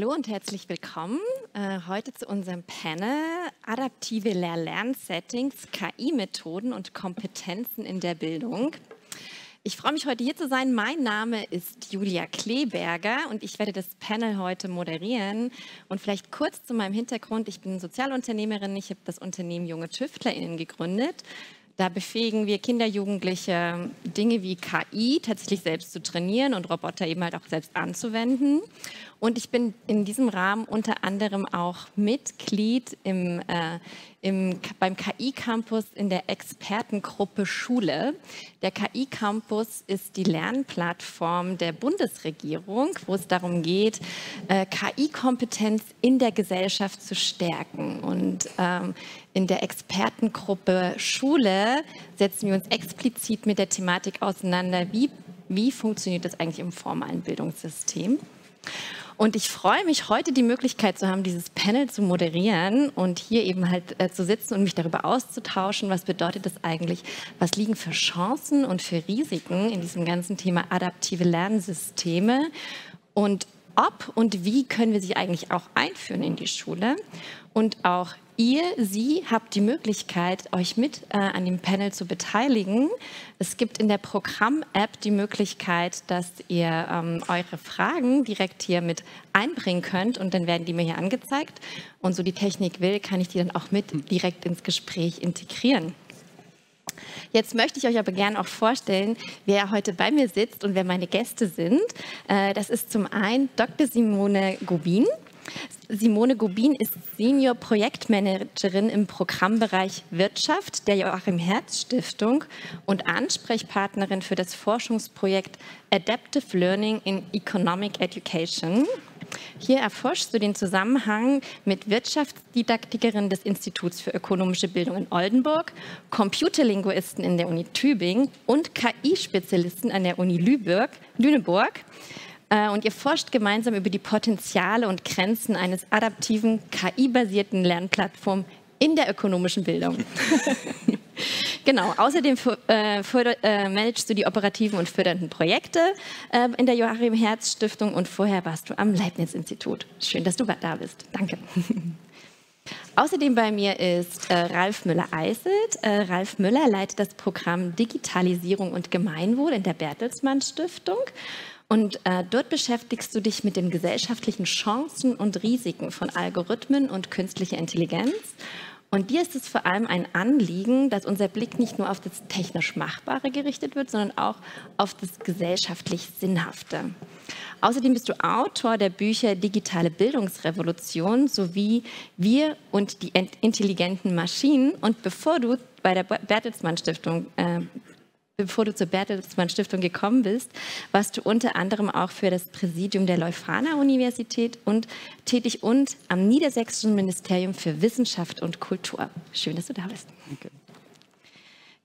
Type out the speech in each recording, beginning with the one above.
Hallo und herzlich willkommen äh, heute zu unserem Panel Adaptive Lehr-Lernsettings, KI-Methoden und Kompetenzen in der Bildung. Ich freue mich heute hier zu sein. Mein Name ist Julia Kleberger und ich werde das Panel heute moderieren. Und vielleicht kurz zu meinem Hintergrund. Ich bin Sozialunternehmerin. Ich habe das Unternehmen Junge TüftlerInnen gegründet. Da befähigen wir Kinder, Jugendliche, Dinge wie KI tatsächlich selbst zu trainieren und Roboter eben halt auch selbst anzuwenden. Und ich bin in diesem Rahmen unter anderem auch Mitglied im, äh, im, beim KI-Campus in der Expertengruppe Schule. Der KI-Campus ist die Lernplattform der Bundesregierung, wo es darum geht, äh, KI-Kompetenz in der Gesellschaft zu stärken. Und ähm, in der Expertengruppe Schule setzen wir uns explizit mit der Thematik auseinander, wie, wie funktioniert das eigentlich im formalen Bildungssystem. Und ich freue mich, heute die Möglichkeit zu haben, dieses Panel zu moderieren und hier eben halt äh, zu sitzen und mich darüber auszutauschen, was bedeutet das eigentlich, was liegen für Chancen und für Risiken in diesem ganzen Thema adaptive Lernsysteme? Und ob und wie können wir sie eigentlich auch einführen in die Schule und auch Ihr, Sie habt die Möglichkeit, euch mit äh, an dem Panel zu beteiligen. Es gibt in der Programm-App die Möglichkeit, dass ihr ähm, eure Fragen direkt hier mit einbringen könnt und dann werden die mir hier angezeigt. Und so die Technik will, kann ich die dann auch mit direkt ins Gespräch integrieren. Jetzt möchte ich euch aber gerne auch vorstellen, wer heute bei mir sitzt und wer meine Gäste sind. Äh, das ist zum einen Dr. Simone Gubin. Simone Gubin ist Senior Projektmanagerin im Programmbereich Wirtschaft der Joachim Herz Stiftung und Ansprechpartnerin für das Forschungsprojekt Adaptive Learning in Economic Education. Hier erforschst du den Zusammenhang mit Wirtschaftsdidaktikerin des Instituts für ökonomische Bildung in Oldenburg, Computerlinguisten in der Uni Tübingen und KI-Spezialisten an der Uni Lübeck, Lüneburg. Äh, und ihr forscht gemeinsam über die Potenziale und Grenzen eines adaptiven, KI-basierten Lernplattforms in der ökonomischen Bildung. genau, außerdem äh, äh, managst du die operativen und fördernden Projekte äh, in der Joachim Herz Stiftung und vorher warst du am Leibniz-Institut. Schön, dass du da bist. Danke. Außerdem bei mir ist äh, Ralf Müller-Eiselt. Äh, Ralf Müller leitet das Programm Digitalisierung und Gemeinwohl in der Bertelsmann Stiftung. Und äh, dort beschäftigst du dich mit den gesellschaftlichen Chancen und Risiken von Algorithmen und künstlicher Intelligenz. Und dir ist es vor allem ein Anliegen, dass unser Blick nicht nur auf das technisch Machbare gerichtet wird, sondern auch auf das gesellschaftlich Sinnhafte. Außerdem bist du Autor der Bücher Digitale Bildungsrevolution sowie Wir und die intelligenten Maschinen. Und bevor du bei der Bertelsmann Stiftung äh, bevor du zur Bertelsmann Stiftung gekommen bist, warst du unter anderem auch für das Präsidium der Leuphana Universität und tätig und am Niedersächsischen Ministerium für Wissenschaft und Kultur. Schön, dass du da bist. Okay.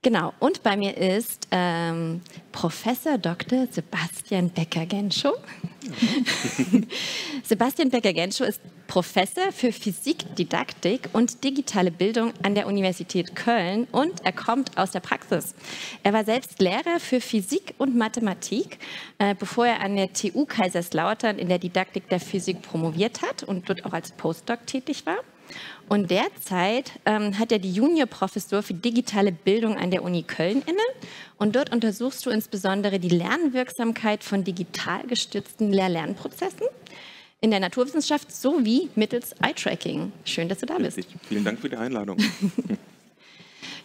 Genau, und bei mir ist ähm, Professor Dr. Sebastian Becker-Genschow. Sebastian Becker-Genschow ist Professor für Physikdidaktik und digitale Bildung an der Universität Köln und er kommt aus der Praxis. Er war selbst Lehrer für Physik und Mathematik, äh, bevor er an der TU Kaiserslautern in der Didaktik der Physik promoviert hat und dort auch als Postdoc tätig war. Und derzeit ähm, hat er die Juniorprofessur für digitale Bildung an der Uni Köln inne. Und dort untersuchst du insbesondere die Lernwirksamkeit von digital gestützten Lehr-Lernprozessen in der Naturwissenschaft sowie mittels Eye-Tracking. Schön, dass du da bist. Vielen Dank für die Einladung.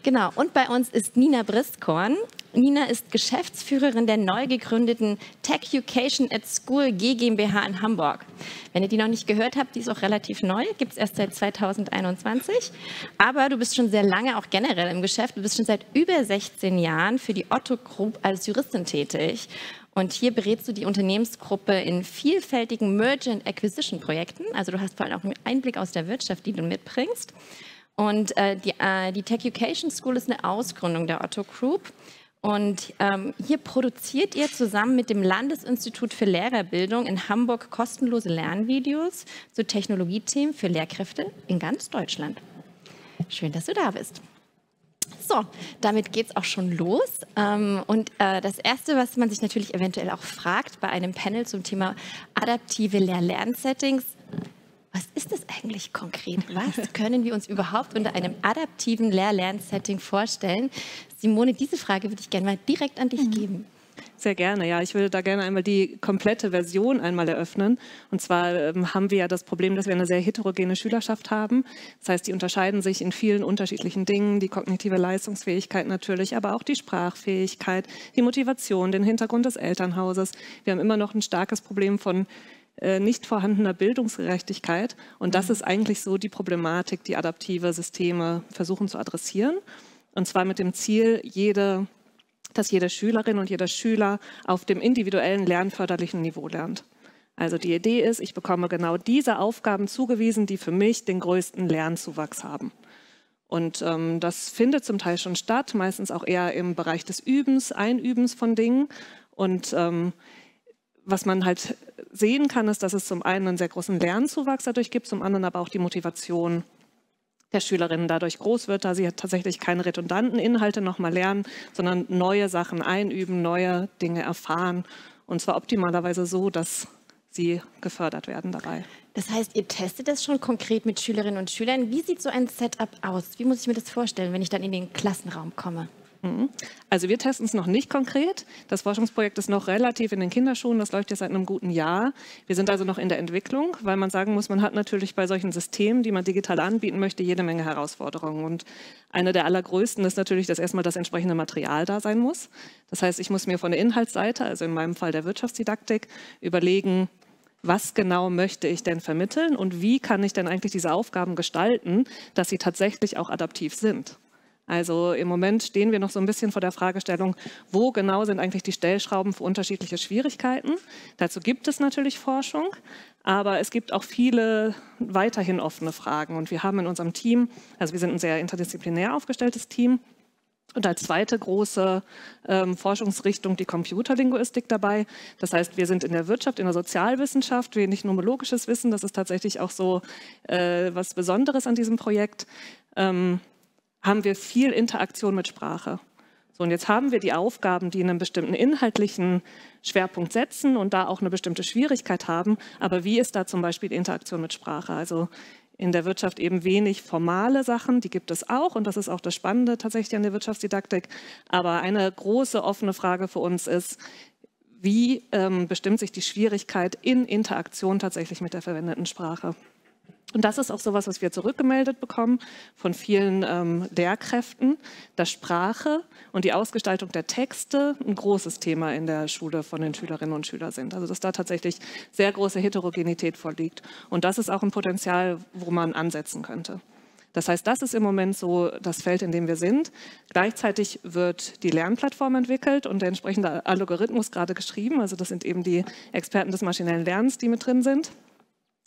Genau, und bei uns ist Nina Briskorn. Nina ist Geschäftsführerin der neu gegründeten Tech Education at School G GmbH in Hamburg. Wenn ihr die noch nicht gehört habt, die ist auch relativ neu, gibt es erst seit 2021. Aber du bist schon sehr lange auch generell im Geschäft. Du bist schon seit über 16 Jahren für die Otto Group als Juristin tätig. Und hier berätst du die Unternehmensgruppe in vielfältigen Merger and Acquisition Projekten. Also du hast vor allem auch einen Einblick aus der Wirtschaft, die du mitbringst. Und äh, die, äh, die Tech Education School ist eine Ausgründung der Otto Group. Und ähm, hier produziert ihr zusammen mit dem Landesinstitut für Lehrerbildung in Hamburg kostenlose Lernvideos zu Technologiethemen für Lehrkräfte in ganz Deutschland. Schön, dass du da bist. So, damit geht es auch schon los. Ähm, und äh, das Erste, was man sich natürlich eventuell auch fragt bei einem Panel zum Thema adaptive Lehr-Lernsettings, was ist das eigentlich konkret? Was können wir uns überhaupt unter einem adaptiven Lehr-Lernsetting vorstellen? Simone, diese Frage würde ich gerne mal direkt an dich mhm. geben. Sehr gerne, ja. Ich würde da gerne einmal die komplette Version einmal eröffnen. Und zwar ähm, haben wir ja das Problem, dass wir eine sehr heterogene Schülerschaft haben. Das heißt, die unterscheiden sich in vielen unterschiedlichen Dingen, die kognitive Leistungsfähigkeit natürlich, aber auch die Sprachfähigkeit, die Motivation, den Hintergrund des Elternhauses. Wir haben immer noch ein starkes Problem von äh, nicht vorhandener Bildungsgerechtigkeit. Und das mhm. ist eigentlich so die Problematik, die adaptive Systeme versuchen zu adressieren. Und zwar mit dem Ziel, jede dass jede Schülerin und jeder Schüler auf dem individuellen lernförderlichen Niveau lernt. Also die Idee ist, ich bekomme genau diese Aufgaben zugewiesen, die für mich den größten Lernzuwachs haben. Und ähm, das findet zum Teil schon statt, meistens auch eher im Bereich des Übens, Einübens von Dingen. Und ähm, was man halt sehen kann, ist, dass es zum einen einen sehr großen Lernzuwachs dadurch gibt, zum anderen aber auch die Motivation der Schülerinnen dadurch groß wird, da sie tatsächlich keine redundanten Inhalte nochmal lernen, sondern neue Sachen einüben, neue Dinge erfahren. Und zwar optimalerweise so, dass sie gefördert werden dabei. Das heißt, ihr testet das schon konkret mit Schülerinnen und Schülern. Wie sieht so ein Setup aus? Wie muss ich mir das vorstellen, wenn ich dann in den Klassenraum komme? Mhm. Also wir testen es noch nicht konkret. Das Forschungsprojekt ist noch relativ in den Kinderschuhen. Das läuft jetzt seit einem guten Jahr. Wir sind also noch in der Entwicklung, weil man sagen muss, man hat natürlich bei solchen Systemen, die man digital anbieten möchte, jede Menge Herausforderungen. Und eine der allergrößten ist natürlich, dass erstmal das entsprechende Material da sein muss. Das heißt, ich muss mir von der Inhaltsseite, also in meinem Fall der Wirtschaftsdidaktik, überlegen, was genau möchte ich denn vermitteln und wie kann ich denn eigentlich diese Aufgaben gestalten, dass sie tatsächlich auch adaptiv sind. Also im Moment stehen wir noch so ein bisschen vor der Fragestellung, wo genau sind eigentlich die Stellschrauben für unterschiedliche Schwierigkeiten. Dazu gibt es natürlich Forschung, aber es gibt auch viele weiterhin offene Fragen. Und wir haben in unserem Team, also wir sind ein sehr interdisziplinär aufgestelltes Team, und als zweite große ähm, Forschungsrichtung die Computerlinguistik dabei. Das heißt, wir sind in der Wirtschaft, in der Sozialwissenschaft, wenig nomologisches Wissen. Das ist tatsächlich auch so äh, was Besonderes an diesem Projekt. Ähm, haben wir viel Interaktion mit Sprache. So, und jetzt haben wir die Aufgaben, die einen bestimmten inhaltlichen Schwerpunkt setzen und da auch eine bestimmte Schwierigkeit haben. Aber wie ist da zum Beispiel die Interaktion mit Sprache? Also in der Wirtschaft eben wenig formale Sachen, die gibt es auch und das ist auch das Spannende tatsächlich an der Wirtschaftsdidaktik. Aber eine große offene Frage für uns ist, wie ähm, bestimmt sich die Schwierigkeit in Interaktion tatsächlich mit der verwendeten Sprache? Und das ist auch so etwas, was wir zurückgemeldet bekommen von vielen ähm, Lehrkräften, dass Sprache und die Ausgestaltung der Texte ein großes Thema in der Schule von den Schülerinnen und Schülern sind. Also dass da tatsächlich sehr große Heterogenität vorliegt. Und das ist auch ein Potenzial, wo man ansetzen könnte. Das heißt, das ist im Moment so das Feld, in dem wir sind. Gleichzeitig wird die Lernplattform entwickelt und der entsprechende Algorithmus gerade geschrieben. Also das sind eben die Experten des maschinellen Lernens, die mit drin sind.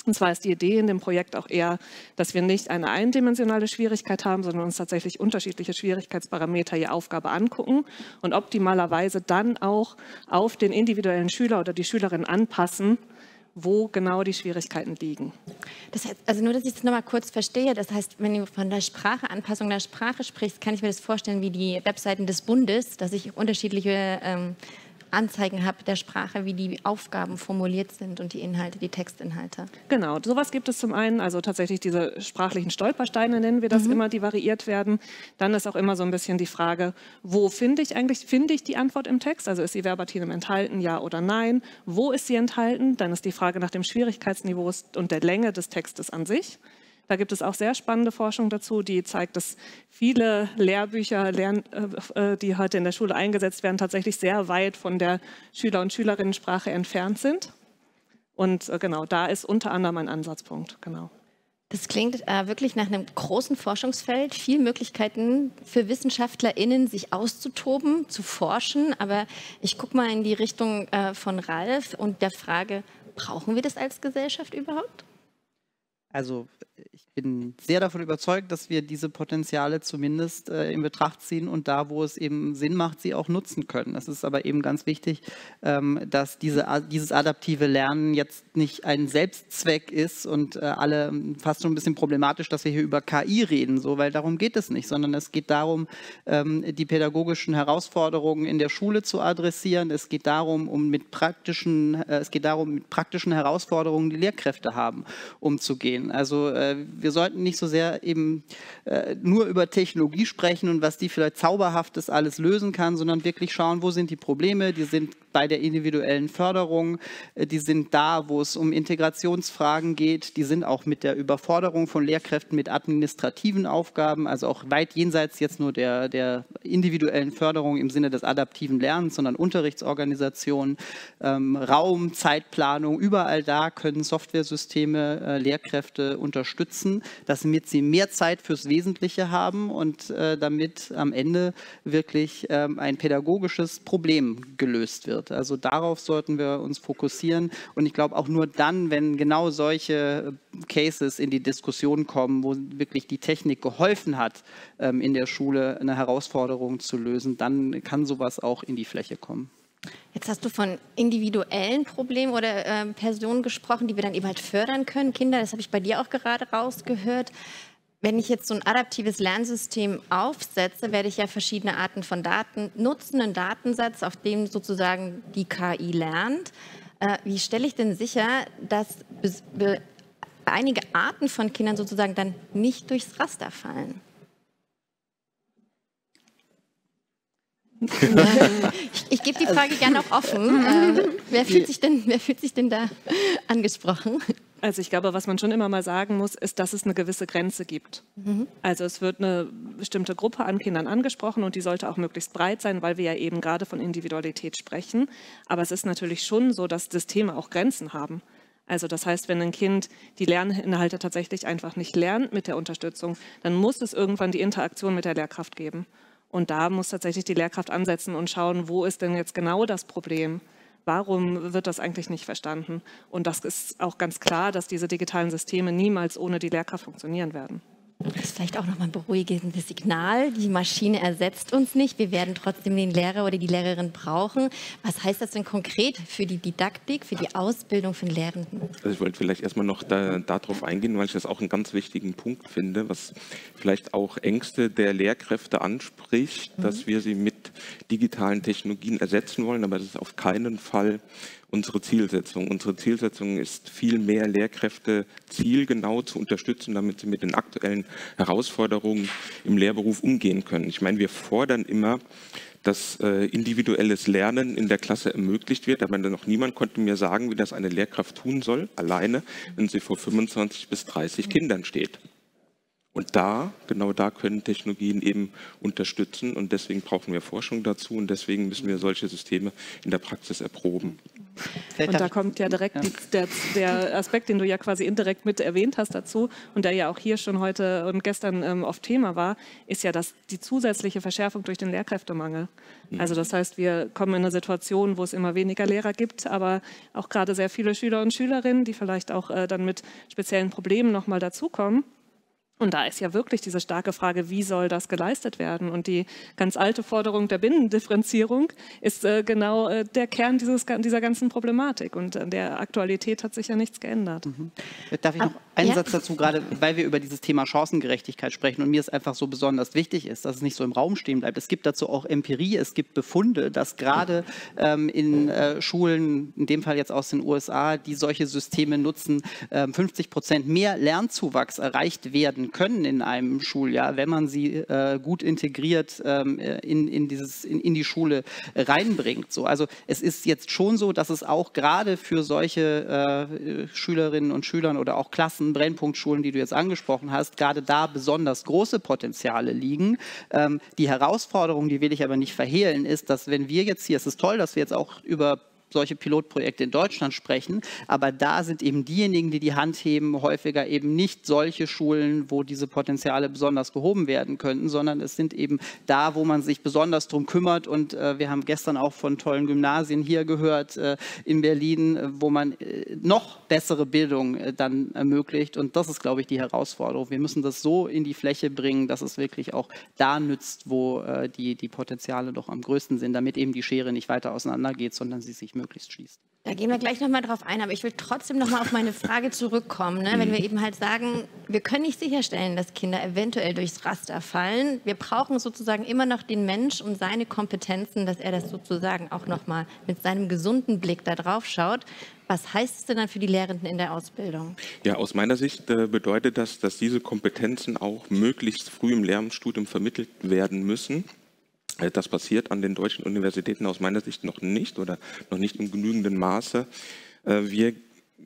Und zwar ist die Idee in dem Projekt auch eher, dass wir nicht eine eindimensionale Schwierigkeit haben, sondern uns tatsächlich unterschiedliche Schwierigkeitsparameter je Aufgabe angucken und optimalerweise dann auch auf den individuellen Schüler oder die Schülerin anpassen, wo genau die Schwierigkeiten liegen. Das heißt, also nur, dass ich das nochmal kurz verstehe, das heißt, wenn du von der Spracheanpassung der Sprache sprichst, kann ich mir das vorstellen wie die Webseiten des Bundes, dass ich unterschiedliche ähm, Anzeigen habe der Sprache, wie die Aufgaben formuliert sind und die Inhalte, die Textinhalte. Genau, sowas gibt es zum einen, also tatsächlich diese sprachlichen Stolpersteine nennen wir das mhm. immer, die variiert werden. Dann ist auch immer so ein bisschen die Frage, wo finde ich eigentlich, finde ich die Antwort im Text? Also ist sie verbatim enthalten, ja oder nein? Wo ist sie enthalten? Dann ist die Frage nach dem Schwierigkeitsniveau und der Länge des Textes an sich. Da gibt es auch sehr spannende Forschung dazu, die zeigt, dass viele Lehrbücher, äh, äh, die heute in der Schule eingesetzt werden, tatsächlich sehr weit von der Schüler- und Schülerinnensprache entfernt sind. Und äh, genau, da ist unter anderem ein Ansatzpunkt. Genau. Das klingt äh, wirklich nach einem großen Forschungsfeld, viel Möglichkeiten für WissenschaftlerInnen, sich auszutoben, zu forschen. Aber ich gucke mal in die Richtung äh, von Ralf und der Frage, brauchen wir das als Gesellschaft überhaupt? Also ich bin sehr davon überzeugt, dass wir diese Potenziale zumindest äh, in Betracht ziehen und da, wo es eben Sinn macht, sie auch nutzen können. Es ist aber eben ganz wichtig, ähm, dass diese, dieses adaptive Lernen jetzt nicht ein Selbstzweck ist und äh, alle ähm, fast schon ein bisschen problematisch, dass wir hier über KI reden, so, weil darum geht es nicht, sondern es geht darum, ähm, die pädagogischen Herausforderungen in der Schule zu adressieren. Es geht darum, um mit praktischen, äh, es geht darum, mit praktischen Herausforderungen, die Lehrkräfte haben, umzugehen. Entwickeln. Also äh, wir sollten nicht so sehr eben äh, nur über Technologie sprechen und was die vielleicht zauberhaftes alles lösen kann, sondern wirklich schauen, wo sind die Probleme, die sind bei der individuellen Förderung, äh, die sind da, wo es um Integrationsfragen geht, die sind auch mit der Überforderung von Lehrkräften mit administrativen Aufgaben, also auch weit jenseits jetzt nur der, der individuellen Förderung im Sinne des adaptiven Lernens, sondern Unterrichtsorganisation, ähm, Raum, Zeitplanung, überall da können Softwaresysteme äh, Lehrkräfte unterstützen, damit sie mehr Zeit fürs Wesentliche haben und äh, damit am Ende wirklich ähm, ein pädagogisches Problem gelöst wird wird. Also darauf sollten wir uns fokussieren. Und ich glaube auch nur dann, wenn genau solche Cases in die Diskussion kommen, wo wirklich die Technik geholfen hat, ähm, in der Schule eine Herausforderung zu lösen, dann kann sowas auch in die Fläche kommen. Jetzt hast du von individuellen Problemen oder äh, Personen gesprochen, die wir dann eben halt fördern können. Kinder, das habe ich bei dir auch gerade rausgehört. Wenn ich jetzt so ein adaptives Lernsystem aufsetze, werde ich ja verschiedene Arten von Daten nutzen, einen Datensatz, auf dem sozusagen die KI lernt. Äh, wie stelle ich denn sicher, dass einige Arten von Kindern sozusagen dann nicht durchs Raster fallen? ich, ich gebe die Frage gerne auch offen. Äh, wer, fühlt sich denn, wer fühlt sich denn da angesprochen? Also ich glaube, was man schon immer mal sagen muss, ist, dass es eine gewisse Grenze gibt. Mhm. Also es wird eine bestimmte Gruppe an Kindern angesprochen und die sollte auch möglichst breit sein, weil wir ja eben gerade von Individualität sprechen. Aber es ist natürlich schon so, dass Systeme auch Grenzen haben. Also das heißt, wenn ein Kind die Lerninhalte tatsächlich einfach nicht lernt mit der Unterstützung, dann muss es irgendwann die Interaktion mit der Lehrkraft geben. Und da muss tatsächlich die Lehrkraft ansetzen und schauen, wo ist denn jetzt genau das Problem? Warum wird das eigentlich nicht verstanden? Und das ist auch ganz klar, dass diese digitalen Systeme niemals ohne die Lehrkraft funktionieren werden. Das ist vielleicht auch nochmal ein beruhigendes Signal. Die Maschine ersetzt uns nicht. Wir werden trotzdem den Lehrer oder die Lehrerin brauchen. Was heißt das denn konkret für die Didaktik, für die Ausbildung von Lehrenden? Also ich wollte vielleicht erstmal noch da, darauf eingehen, weil ich das auch einen ganz wichtigen Punkt finde, was vielleicht auch Ängste der Lehrkräfte anspricht, mhm. dass wir sie mit digitalen Technologien ersetzen wollen, aber das ist auf keinen Fall unsere Zielsetzung. Unsere Zielsetzung ist viel mehr Lehrkräfte zielgenau zu unterstützen, damit sie mit den aktuellen Herausforderungen im Lehrberuf umgehen können. Ich meine, wir fordern immer, dass äh, individuelles Lernen in der Klasse ermöglicht wird, aber noch niemand konnte mir sagen, wie das eine Lehrkraft tun soll, alleine, wenn sie vor 25 bis 30 Kindern steht. Und da, genau da können Technologien eben unterstützen und deswegen brauchen wir Forschung dazu und deswegen müssen wir solche Systeme in der Praxis erproben. Und da kommt ja direkt die, der, der, Aspekt, den du ja quasi indirekt mit erwähnt hast dazu und der ja auch hier schon heute und gestern ähm, oft Thema war, ist ja dass die zusätzliche Verschärfung durch den Lehrkräftemangel. Mhm. Also das heißt, wir kommen in eine Situation, wo es immer weniger Lehrer gibt, aber auch gerade sehr viele Schüler und Schülerinnen, die vielleicht auch äh, dann mit speziellen Problemen nochmal dazukommen. Und da ist ja wirklich diese starke Frage, wie soll das geleistet werden? Und die ganz alte Forderung der Binnendifferenzierung ist äh, genau äh, der Kern dieses, dieser ganzen Problematik. Und an der Aktualität hat sich ja nichts geändert. Mhm. Darf ich noch einen ja. Satz dazu, gerade weil wir über dieses Thema Chancengerechtigkeit sprechen und mir es einfach so besonders wichtig ist, dass es nicht so im Raum stehen bleibt. Es gibt dazu auch Empirie, es gibt Befunde, dass gerade ähm, in äh, Schulen, in dem Fall jetzt aus den USA, die solche Systeme nutzen, 50 ähm, Prozent mehr Lernzuwachs erreicht werden werden können in einem Schuljahr, wenn man sie äh, gut integriert ähm, äh, in, in, dieses, in, in die Schule reinbringt. So, also es ist jetzt schon so, dass es auch gerade für solche äh, Schülerinnen und Schülern oder auch Klassen, Brennpunktschulen, die du jetzt angesprochen hast, gerade da besonders große Potenziale liegen. Ähm, die Herausforderung, die will ich aber nicht verhehlen, ist, dass wenn wir jetzt hier, es ist toll, dass wir jetzt auch über solche Pilotprojekte in Deutschland sprechen. Aber da sind eben diejenigen, die die Hand heben, häufiger eben nicht solche Schulen, wo diese Potenziale besonders gehoben werden könnten, sondern es sind eben da, wo man sich besonders darum kümmert. Und äh, wir haben gestern auch von tollen Gymnasien hier gehört äh, in Berlin, äh, wo man äh, noch bessere Bildung äh, dann ermöglicht. Und das ist, glaube ich, die Herausforderung. Wir müssen das so in die Fläche bringen, dass es wirklich auch da nützt, wo äh, die, die Potenziale doch am größten sind, damit eben die Schere nicht weiter auseinandergeht, sondern sie sich möglichst möglichst schließt. Da gehen wir gleich nochmal drauf ein, aber ich will trotzdem nochmal auf meine Frage zurückkommen. Ne? Wenn wir eben halt sagen, wir können nicht sicherstellen, dass Kinder eventuell durchs Raster fallen. Wir brauchen sozusagen immer noch den Mensch und seine Kompetenzen, dass er das sozusagen auch nochmal mit seinem gesunden Blick da drauf schaut. Was heißt es denn dann für die Lehrenden in der Ausbildung? Ja, aus meiner Sicht äh, bedeutet das, dass diese Kompetenzen auch möglichst früh im Lehramtsstudium vermittelt werden müssen. Äh, das passiert an den deutschen Universitäten aus meiner Sicht noch nicht oder noch nicht in genügendem Maße. Äh, wir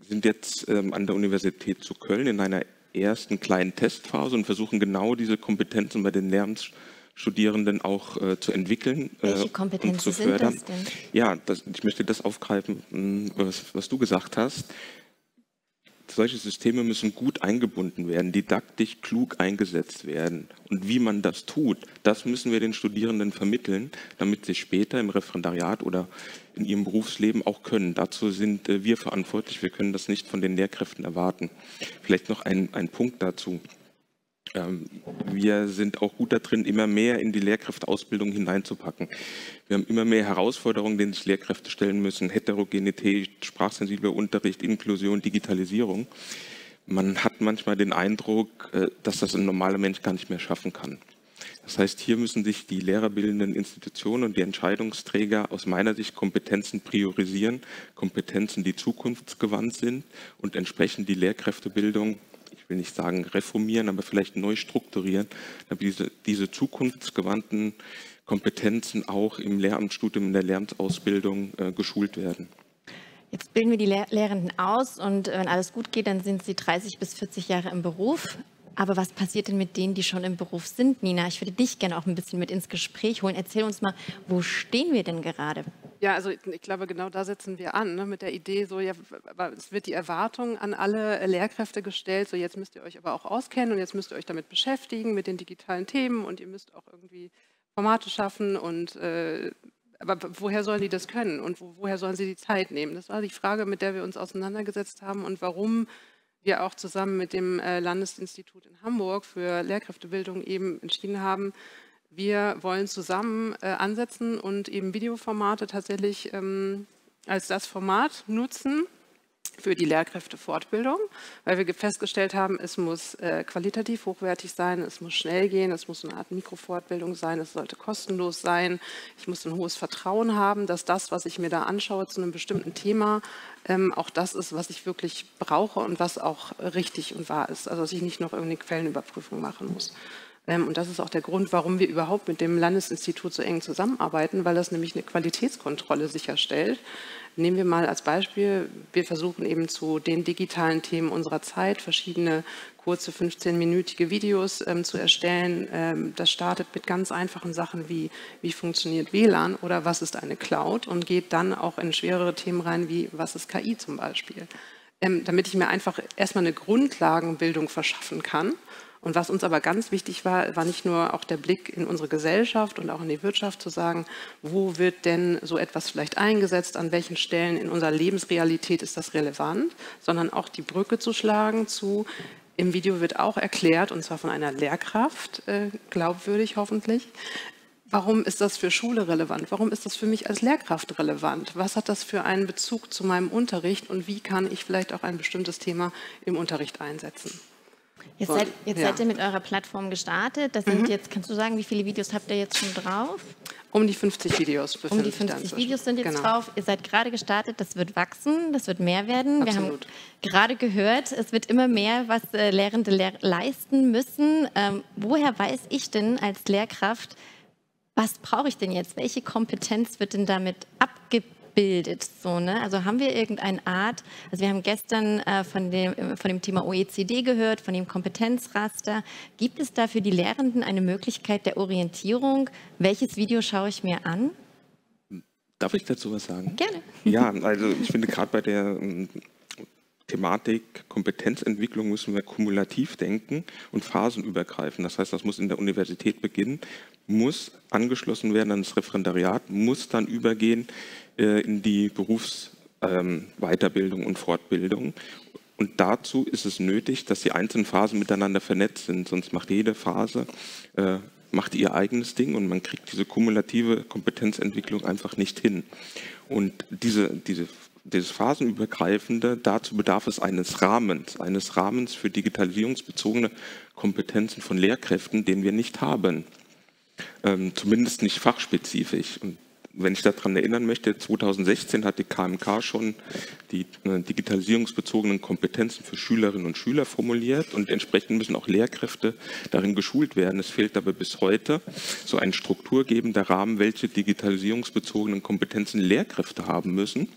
sind jetzt ähm, an der Universität zu Köln in einer ersten kleinen Testphase und versuchen genau diese Kompetenzen bei den Lehramtsstudierenden auch äh, zu entwickeln Welche Kompetenzen und zu fördern. sind das denn? Ja, das, ich möchte das aufgreifen, mh, was, was du gesagt hast solche Systeme müssen gut eingebunden werden, didaktisch klug eingesetzt werden. Und wie man das tut, das müssen wir den Studierenden vermitteln, damit sie später im Referendariat oder in ihrem Berufsleben auch können. Dazu sind äh, wir verantwortlich. Wir können das nicht von den Lehrkräften erwarten. Vielleicht noch ein, ein Punkt dazu. Ähm, wir sind auch gut darin, immer mehr in die Lehrkräfteausbildung hineinzupacken. Wir haben immer mehr Herausforderungen, denen sich Lehrkräfte stellen müssen. Heterogenität, sprachsensibler Unterricht, Inklusion, Digitalisierung. Man hat manchmal den Eindruck, äh, dass das ein normaler Mensch gar nicht mehr schaffen kann. Das heißt, hier müssen sich die lehrerbildenden Institutionen und die Entscheidungsträger aus meiner Sicht Kompetenzen priorisieren, Kompetenzen, die zukunftsgewandt sind und entsprechend die Lehrkräftebildung will nicht sagen reformieren, aber vielleicht neu strukturieren, damit diese, diese zukunftsgewandten Kompetenzen auch im Lehramtsstudium, in der Lehramtsausbildung äh, geschult werden. Jetzt bilden wir die Lehr Lehrenden aus und wenn alles gut geht, dann sind sie 30 bis 40 Jahre im Beruf. Aber was passiert denn mit denen, die schon im Beruf sind, Nina? Ich würde dich gerne auch ein bisschen mit ins Gespräch holen. Erzähl uns mal, wo stehen wir denn gerade? Ja, also ich glaube, genau da setzen wir an, ne, mit der Idee, so ja, es wird die Erwartung an alle Lehrkräfte gestellt, so jetzt müsst ihr euch aber auch auskennen und jetzt müsst ihr euch damit beschäftigen, mit den digitalen Themen und ihr müsst auch irgendwie Formate schaffen und äh, aber woher sollen die das können und wo, woher sollen sie die Zeit nehmen? Das war die Frage, mit der wir uns auseinandergesetzt haben und warum wir auch zusammen mit dem äh, Landesinstitut in Hamburg für Lehrkräftebildung eben entschieden haben, wir wollen zusammen äh, ansetzen und eben Videoformate tatsächlich ähm, als das Format nutzen für die Lehrkräftefortbildung, weil wir festgestellt haben, es muss äh, qualitativ hochwertig sein, es muss schnell gehen, es muss eine Art Mikrofortbildung sein, es sollte kostenlos sein. Ich muss ein hohes Vertrauen haben, dass das, was ich mir da anschaue zu einem bestimmten Thema, ähm, auch das ist, was ich wirklich brauche und was auch richtig und wahr ist. Also dass ich nicht noch irgendeine Quellenüberprüfung machen muss. Ähm, und das ist auch der Grund, warum wir überhaupt mit dem Landesinstitut so eng zusammenarbeiten, weil das nämlich eine Qualitätskontrolle sicherstellt. Nehmen wir mal als Beispiel, wir versuchen eben zu den digitalen Themen unserer Zeit verschiedene kurze 15-minütige Videos ähm, zu erstellen. Ähm, das startet mit ganz einfachen Sachen wie, wie funktioniert WLAN oder was ist eine Cloud und geht dann auch in schwerere Themen rein wie was ist KI zum Beispiel. Ähm, damit ich mir einfach erstmal eine Grundlagenbildung verschaffen kann. Und was uns aber ganz wichtig war, war nicht nur auch der Blick in unsere Gesellschaft und auch in die Wirtschaft zu sagen, wo wird denn so etwas vielleicht eingesetzt, an welchen Stellen in unserer Lebensrealität ist das relevant, sondern auch die Brücke zu schlagen zu, im Video wird auch erklärt, und zwar von einer Lehrkraft, äh, glaubwürdig hoffentlich, Warum ist das für Schule relevant? Warum ist das für mich als Lehrkraft relevant? Was hat das für einen Bezug zu meinem Unterricht und wie kann ich vielleicht auch ein bestimmtes Thema im Unterricht einsetzen? Jetzt, seid, jetzt ja. seid, ihr mit eurer Plattform gestartet. Das sind mhm. jetzt, kannst du sagen, wie viele Videos habt ihr jetzt schon drauf? Um die 50 Videos. Um die 50 Videos sind jetzt genau. drauf. Ihr seid gerade gestartet. Das wird wachsen, das wird mehr werden. Absolut. Wir haben gerade gehört, es wird immer mehr, was äh, Lehrende lehr leisten müssen. Ähm, woher weiß ich denn als Lehrkraft, was brauche ich denn jetzt? Welche Kompetenz wird denn damit abgebildet? bildet. So, ne? Also haben wir irgendeine Art, also wir haben gestern äh, von, dem, von dem Thema OECD gehört, von dem Kompetenzraster. Gibt es da für die Lehrenden eine Möglichkeit der Orientierung? Welches Video schaue ich mir an? Darf ich dazu was sagen? Gerne. Ja, also ich finde gerade bei der ähm, Thematik Kompetenzentwicklung müssen wir kumulativ denken und phasenübergreifend. Das heißt, das muss in der Universität beginnen, muss angeschlossen werden an das Referendariat, muss dann übergehen äh, in die Berufsweiterbildung ähm, und Fortbildung. Und dazu ist es nötig, dass die einzelnen Phasen miteinander vernetzt sind, sonst macht jede Phase äh, macht ihr eigenes Ding und man kriegt diese kumulative Kompetenzentwicklung einfach nicht hin. Und diese, diese, dieses phasenübergreifende, dazu bedarf es eines Rahmens, eines Rahmens für digitalisierungsbezogene Kompetenzen von Lehrkräften, den wir nicht haben. Ähm, zumindest nicht fachspezifisch. Und wenn ich daran erinnern möchte, 2016 hat die KMK schon die äh, digitalisierungsbezogenen Kompetenzen für Schülerinnen und Schüler formuliert und entsprechend müssen auch Lehrkräfte darin geschult werden. Es fehlt aber bis heute so ein strukturgebender Rahmen, welche digitalisierungsbezogenen Kompetenzen Lehrkräfte haben müssen.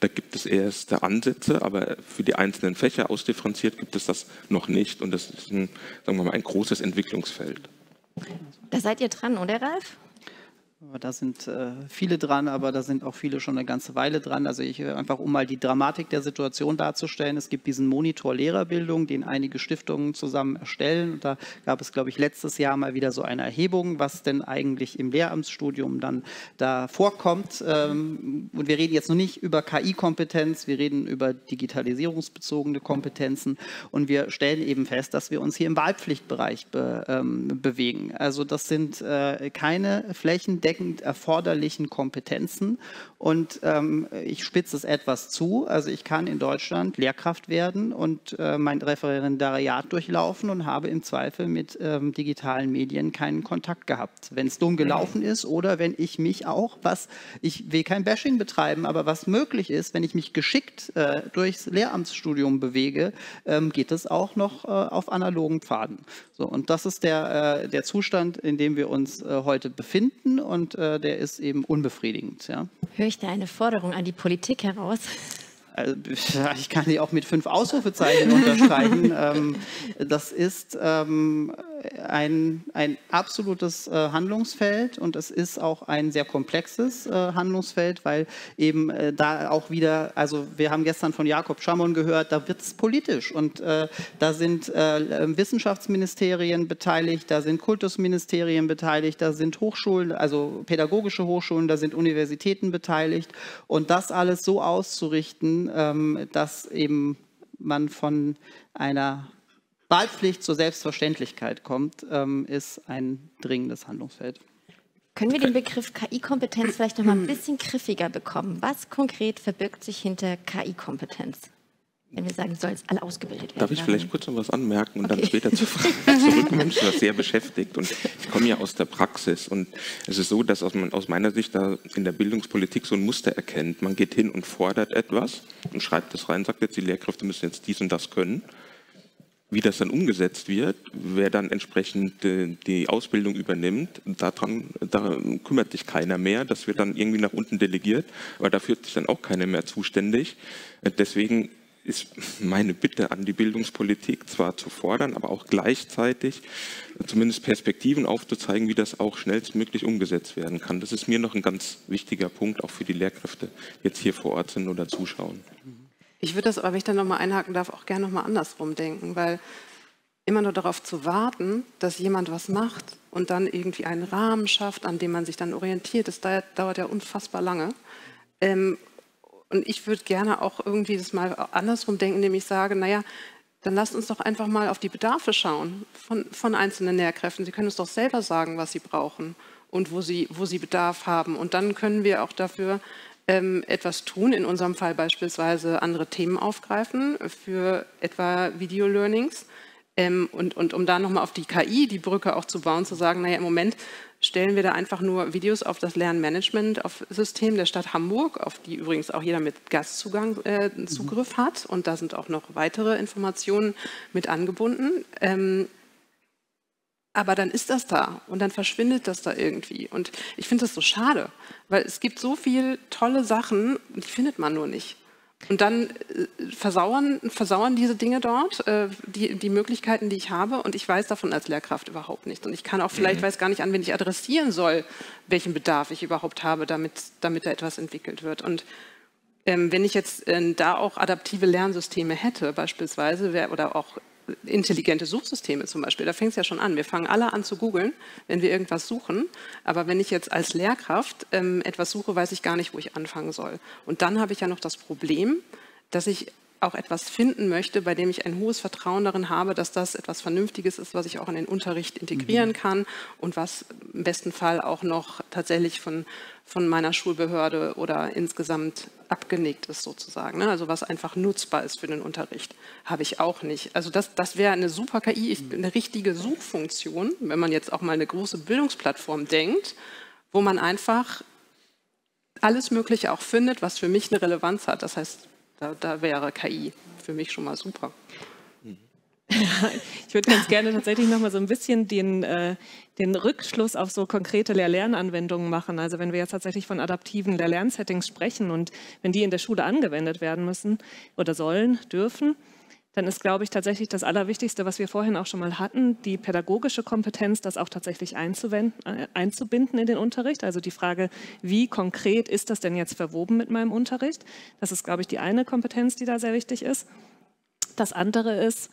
Da gibt es erste Ansätze, aber für die einzelnen Fächer ausdifferenziert gibt es das noch nicht und das ist ein, sagen wir mal, ein großes Entwicklungsfeld. Da seid ihr dran, oder Ralf? Da sind äh, viele dran, aber da sind auch viele schon eine ganze Weile dran. Also ich äh, einfach, um mal die Dramatik der Situation darzustellen, es gibt diesen Monitor Lehrerbildung, den einige Stiftungen zusammen erstellen. Und da gab es, glaube ich, letztes Jahr mal wieder so eine Erhebung, was denn eigentlich im Lehramtsstudium dann da vorkommt. Ähm, und wir reden jetzt noch nicht über KI-Kompetenz, wir reden über digitalisierungsbezogene Kompetenzen. Und wir stellen eben fest, dass wir uns hier im Wahlpflichtbereich be, ähm, bewegen. Also das sind äh, keine Flächen, flächendeckend erforderlichen Kompetenzen. Und ähm, ich spitze es etwas zu. Also ich kann in Deutschland Lehrkraft werden und äh, mein Referendariat durchlaufen und habe im Zweifel mit ähm, digitalen Medien keinen Kontakt gehabt. Wenn es dumm gelaufen ist oder wenn ich mich auch, was, ich will kein Bashing betreiben, aber was möglich ist, wenn ich mich geschickt äh, durchs Lehramtsstudium bewege, ähm, geht es auch noch äh, auf analogen Pfaden. So, und das ist der, äh, der Zustand, in dem wir uns äh, heute befinden und äh, der ist eben unbefriedigend. Ja. Höre ich da eine Forderung an die Politik heraus? Also, ich kann die auch mit fünf Ausrufezeichen unterstreichen. ähm, das ist ähm, ein, ein absolutes äh, Handlungsfeld und es ist auch ein sehr komplexes äh, Handlungsfeld, weil eben äh, da auch wieder, also wir haben gestern von Jakob Schamon gehört, da wird es politisch und äh, da sind äh, Wissenschaftsministerien beteiligt, da sind Kultusministerien beteiligt, da sind Hochschulen, also pädagogische Hochschulen, da sind Universitäten beteiligt und das alles so auszurichten, ähm, dass eben man von einer Wahlpflicht zur Selbstverständlichkeit kommt, ähm, ist ein dringendes Handlungsfeld. Können wir den Begriff KI-Kompetenz vielleicht noch mal ein bisschen griffiger bekommen? Was konkret verbirgt sich hinter KI-Kompetenz? Wenn wir sagen, soll es alle ausgebildet werden. Darf ich vielleicht kurz noch was anmerken und okay. dann später zur Frage zurückkommen, was sehr beschäftigt. Und ich komme ja aus der Praxis und es ist so, dass aus meiner Sicht da in der Bildungspolitik so ein Muster erkennt. Man geht hin und fordert etwas und schreibt es rein, sagt jetzt, die Lehrkräfte müssen jetzt dies und das können. Wie das dann umgesetzt wird, wer dann entsprechend äh, die Ausbildung übernimmt, daran da kümmert sich keiner mehr. Das wird dann irgendwie nach unten delegiert, aber da fühlt sich dann auch keiner mehr zuständig. Äh, deswegen ist meine Bitte an die Bildungspolitik zwar zu fordern, aber auch gleichzeitig zumindest Perspektiven aufzuzeigen, wie das auch schnellstmöglich umgesetzt werden kann. Das ist mir noch ein ganz wichtiger Punkt, auch für die Lehrkräfte, die jetzt hier vor Ort sind oder zuschauen. Ich würde das aber, wenn ich dann nochmal einhaken darf, auch gerne nochmal andersrum denken, weil immer nur darauf zu warten, dass jemand was macht und dann irgendwie einen Rahmen schafft, an dem man sich dann orientiert, das dauert ja unfassbar lange. Ähm, und ich würde gerne auch irgendwie das mal andersrum denken, indem ich sage, naja, dann lasst uns doch einfach mal auf die Bedarfe schauen von, von einzelnen Lehrkräften. Sie können uns doch selber sagen, was sie brauchen und wo sie, wo sie Bedarf haben. Und dann können wir auch dafür ähm, etwas tun, in unserem Fall beispielsweise andere Themen aufgreifen für etwa Video-Learnings. Ähm, und, und um da nochmal auf die KI, die Brücke auch zu bauen, zu sagen, naja, im Moment stellen wir da einfach nur Videos auf das Lernmanagement-System der Stadt Hamburg, auf die übrigens auch jeder mit Gastzugang äh, Zugriff hat. Und da sind auch noch weitere Informationen mit angebunden. Ähm, aber dann ist das da und dann verschwindet das da irgendwie. Und ich finde das so schade, weil es gibt so viele tolle Sachen, die findet man nur nicht. Und dann äh, versauern, versauern diese Dinge dort, äh, die, die Möglichkeiten, die ich habe. Und ich weiß davon als Lehrkraft überhaupt nicht. Und ich kann auch vielleicht, mhm. weiß gar nicht an, wen ich adressieren soll, welchen Bedarf ich überhaupt habe, damit, damit da etwas entwickelt wird. Und ähm, wenn ich jetzt äh, da auch adaptive Lernsysteme hätte, beispielsweise, wär, oder auch intelligente Suchsysteme zum Beispiel, da fängt es ja schon an. Wir fangen alle an zu googeln, wenn wir irgendwas suchen. Aber wenn ich jetzt als Lehrkraft ähm, etwas suche, weiß ich gar nicht, wo ich anfangen soll. Und dann habe ich ja noch das Problem, dass ich auch etwas finden möchte, bei dem ich ein hohes Vertrauen darin habe, dass das etwas Vernünftiges ist, was ich auch in den Unterricht integrieren mhm. kann und was im besten Fall auch noch tatsächlich von, von meiner Schulbehörde oder insgesamt abgenickt ist sozusagen. Ne? Also was einfach nutzbar ist für den Unterricht, habe ich auch nicht. Also das, das wäre eine super KI, eine richtige Suchfunktion, wenn man jetzt auch mal eine große Bildungsplattform denkt, wo man einfach alles Mögliche auch findet, was für mich eine Relevanz hat. Das heißt, da, da wäre KI für mich schon mal super. ich würde ganz gerne tatsächlich noch mal so ein bisschen den, äh, den Rückschluss auf so konkrete Lehr-Lernanwendungen machen. Also wenn wir jetzt tatsächlich von adaptiven Lehr-Lernsettings sprechen und wenn die in der Schule angewendet werden müssen oder sollen, dürfen, dann ist, glaube ich, tatsächlich das Allerwichtigste, was wir vorhin auch schon mal hatten, die pädagogische Kompetenz, das auch tatsächlich äh, einzubinden in den Unterricht. Also die Frage, wie konkret ist das denn jetzt verwoben mit meinem Unterricht? Das ist, glaube ich, die eine Kompetenz, die da sehr wichtig ist. Das andere ist,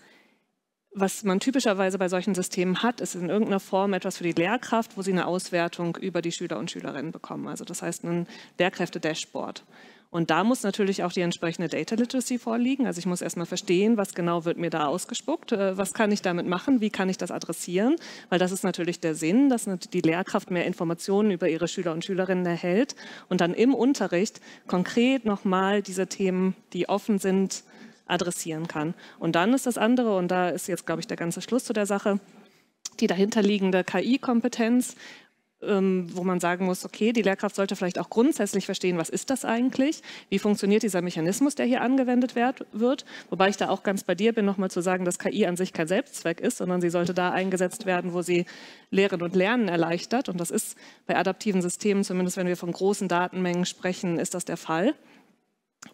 was man typischerweise bei solchen Systemen hat, ist in irgendeiner Form etwas für die Lehrkraft, wo sie eine Auswertung über die Schüler und Schülerinnen bekommen. Also das heißt ein Lehrkräfte-Dashboard. Und da muss natürlich auch die entsprechende Data Literacy vorliegen. Also ich muss erstmal verstehen, was genau wird mir da ausgespuckt, äh, was kann ich damit machen, wie kann ich das adressieren, weil das ist natürlich der Sinn, dass die Lehrkraft mehr Informationen über ihre Schüler und Schülerinnen erhält und dann im Unterricht konkret nochmal diese Themen, die offen sind, adressieren kann. Und dann ist das andere, und da ist jetzt, glaube ich, der ganze Schluss zu der Sache, die dahinterliegende KI-Kompetenz, wo man sagen muss, okay, die Lehrkraft sollte vielleicht auch grundsätzlich verstehen, was ist das eigentlich? Wie funktioniert dieser Mechanismus, der hier angewendet wird? Wobei ich da auch ganz bei dir bin, nochmal zu sagen, dass KI an sich kein Selbstzweck ist, sondern sie sollte da eingesetzt werden, wo sie Lehren und Lernen erleichtert. Und das ist bei adaptiven Systemen, zumindest wenn wir von großen Datenmengen sprechen, ist das der Fall.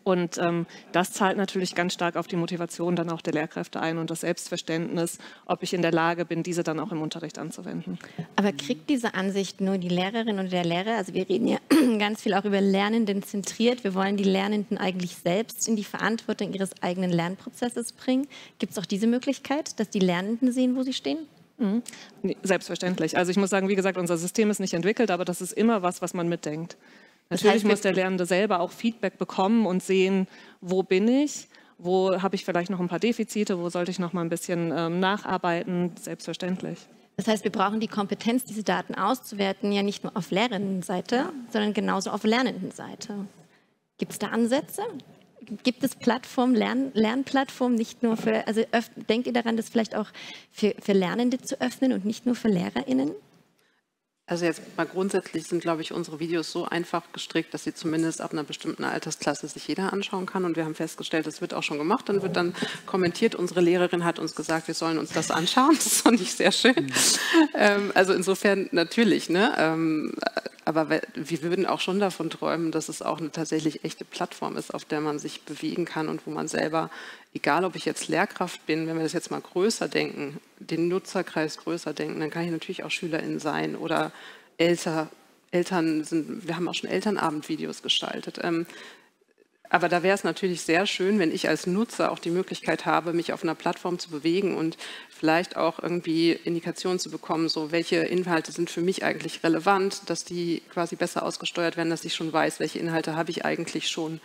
Und ähm, das zahlt natürlich ganz stark auf die Motivation dann auch der Lehrkräfte ein und das Selbstverständnis, ob ich in der Lage bin, diese dann auch im Unterricht anzuwenden. Aber kriegt diese Ansicht nur die Lehrerin oder der Lehrer? Also wir reden ja ganz viel auch über Lernenden zentriert. Wir wollen die Lernenden eigentlich selbst in die Verantwortung ihres eigenen Lernprozesses bringen. Gibt es auch diese Möglichkeit, dass die Lernenden sehen, wo sie stehen? Mhm. Selbstverständlich. Also ich muss sagen, wie gesagt, unser System ist nicht entwickelt, aber das ist immer was, was man mitdenkt. Natürlich heißt, muss der Lernende selber auch Feedback bekommen und sehen, wo bin ich, wo habe ich vielleicht noch ein paar Defizite, wo sollte ich noch mal ein bisschen ähm, nacharbeiten, selbstverständlich. Das heißt, wir brauchen die Kompetenz, diese Daten auszuwerten, ja nicht nur auf Lehrendenseite, sondern genauso auf Lernendenseite. Gibt es da Ansätze? Gibt es Plattformen, Lern, Lernplattformen, nicht nur für, also denkt ihr daran, das vielleicht auch für, für Lernende zu öffnen und nicht nur für LehrerInnen? Also jetzt mal grundsätzlich sind, glaube ich, unsere Videos so einfach gestrickt, dass sie zumindest ab einer bestimmten Altersklasse sich jeder anschauen kann. Und wir haben festgestellt, das wird auch schon gemacht. Dann wird dann kommentiert, unsere Lehrerin hat uns gesagt, wir sollen uns das anschauen. Das fand ich sehr schön. Mhm. Ähm, also insofern natürlich. Ne? Ähm, aber wir würden auch schon davon träumen, dass es auch eine tatsächlich echte Plattform ist, auf der man sich bewegen kann und wo man selber, egal ob ich jetzt Lehrkraft bin, wenn wir das jetzt mal größer denken, den Nutzerkreis größer denken, dann kann ich natürlich auch SchülerInnen sein oder Eltern. Eltern sind, wir haben auch schon Elternabendvideos gestaltet. Ähm, aber da wäre es natürlich sehr schön, wenn ich als Nutzer auch die Möglichkeit habe, mich auf einer Plattform zu bewegen und vielleicht auch irgendwie Indikationen zu bekommen, so welche Inhalte sind für mich eigentlich relevant, dass die quasi besser ausgesteuert werden, dass ich schon weiß, welche Inhalte habe ich eigentlich schon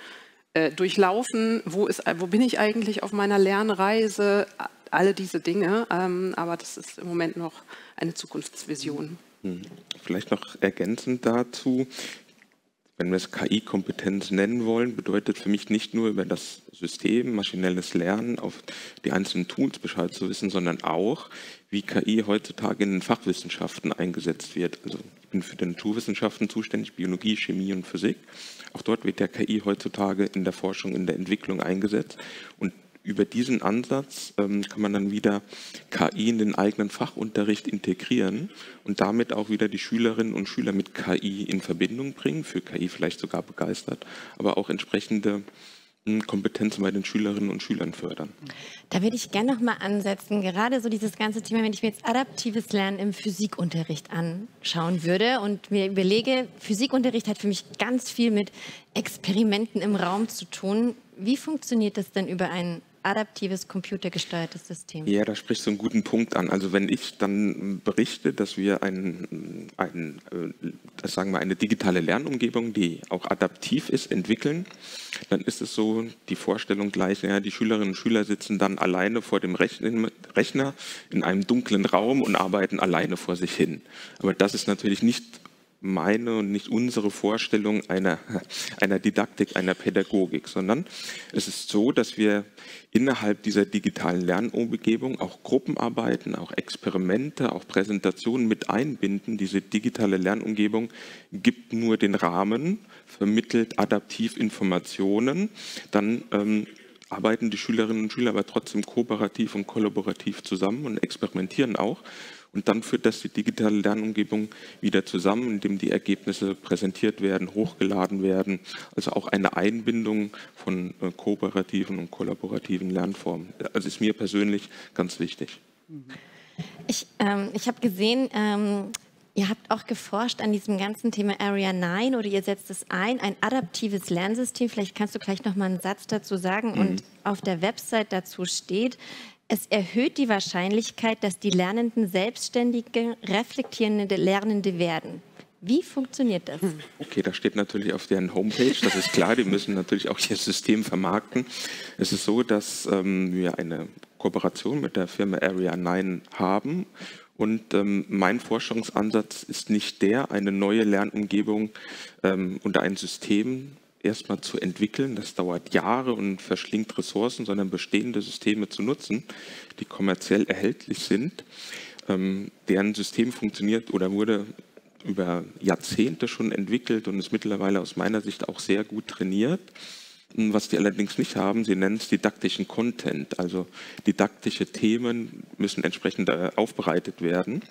äh, durchlaufen, wo, ist, wo bin ich eigentlich auf meiner Lernreise, alle diese Dinge. Ähm, aber das ist im Moment noch eine Zukunftsvision. Hm. Vielleicht noch ergänzend dazu, wenn wir es KI-Kompetenz nennen wollen, bedeutet für mich nicht nur über das System, maschinelles Lernen, auf die einzelnen Tools Bescheid zu wissen, sondern auch, wie KI heutzutage in den Fachwissenschaften eingesetzt wird. Also bin für die Naturwissenschaften zuständig, Biologie, Chemie und Physik. Auch dort wird der KI heutzutage in der Forschung, in der Entwicklung eingesetzt. Und über diesen Ansatz ähm, kann man dann wieder KI in den eigenen Fachunterricht integrieren und damit auch wieder die Schülerinnen und Schüler mit KI in Verbindung bringen, für KI vielleicht sogar begeistert, aber auch entsprechende Kompetenzen bei den Schülerinnen und Schülern fördern. Da würde ich gerne noch mal ansetzen, gerade so dieses ganze Thema, wenn ich mir jetzt adaptives Lernen im Physikunterricht anschauen würde und mir überlege, Physikunterricht hat für mich ganz viel mit Experimenten im Raum zu tun. Wie funktioniert das denn über ein adaptives computergesteuertes System? Ja, da sprichst du einen guten Punkt an. Also wenn ich dann berichte, dass wir ein, ein, äh, das sagen wir, eine digitale Lernumgebung, die auch adaptiv ist, entwickeln, dann ist es so die Vorstellung gleich, ja, die Schülerinnen und Schüler sitzen dann alleine vor dem Rechner in einem dunklen Raum und arbeiten alleine vor sich hin. Aber das ist natürlich nicht meine und nicht unsere Vorstellung einer, einer Didaktik, einer Pädagogik, sondern es ist so, dass wir innerhalb dieser digitalen Lernumgebung auch Gruppenarbeiten, auch Experimente, auch Präsentationen mit einbinden. Diese digitale Lernumgebung gibt nur den Rahmen, vermittelt adaptiv Informationen, dann ähm, arbeiten die Schülerinnen und Schüler aber trotzdem kooperativ und kollaborativ zusammen und experimentieren auch. Und dann führt das die digitale Lernumgebung wieder zusammen, indem die Ergebnisse präsentiert werden, hochgeladen werden. Also auch eine Einbindung von äh, kooperativen und kollaborativen Lernformen. Also ist mir persönlich ganz wichtig. Ich, ähm, ich habe gesehen, ähm, Ihr habt auch geforscht an diesem ganzen Thema Area 9 oder ihr setzt es ein, ein adaptives Lernsystem. Vielleicht kannst du gleich noch mal einen Satz dazu sagen. Mhm. Und auf der Website dazu steht, es erhöht die Wahrscheinlichkeit, dass die Lernenden selbstständige, reflektierende Lernende werden. Wie funktioniert das? Okay, das steht natürlich auf deren Homepage, das ist klar. Die müssen natürlich auch ihr System vermarkten. Es ist so, dass ähm, wir eine Kooperation mit der Firma Area 9 haben. Und ähm, mein Forschungsansatz ist nicht der, eine neue Lernumgebung ähm, unter ein System erstmal zu entwickeln. Das dauert Jahre und verschlingt Ressourcen, sondern bestehende Systeme zu nutzen, die kommerziell erhältlich sind. Ähm, deren System funktioniert oder wurde über Jahrzehnte schon entwickelt und ist mittlerweile aus meiner Sicht auch sehr gut trainiert. Was die allerdings nicht haben, sie nennen es didaktischen Content, also didaktische Themen müssen entsprechend äh, aufbereitet werden.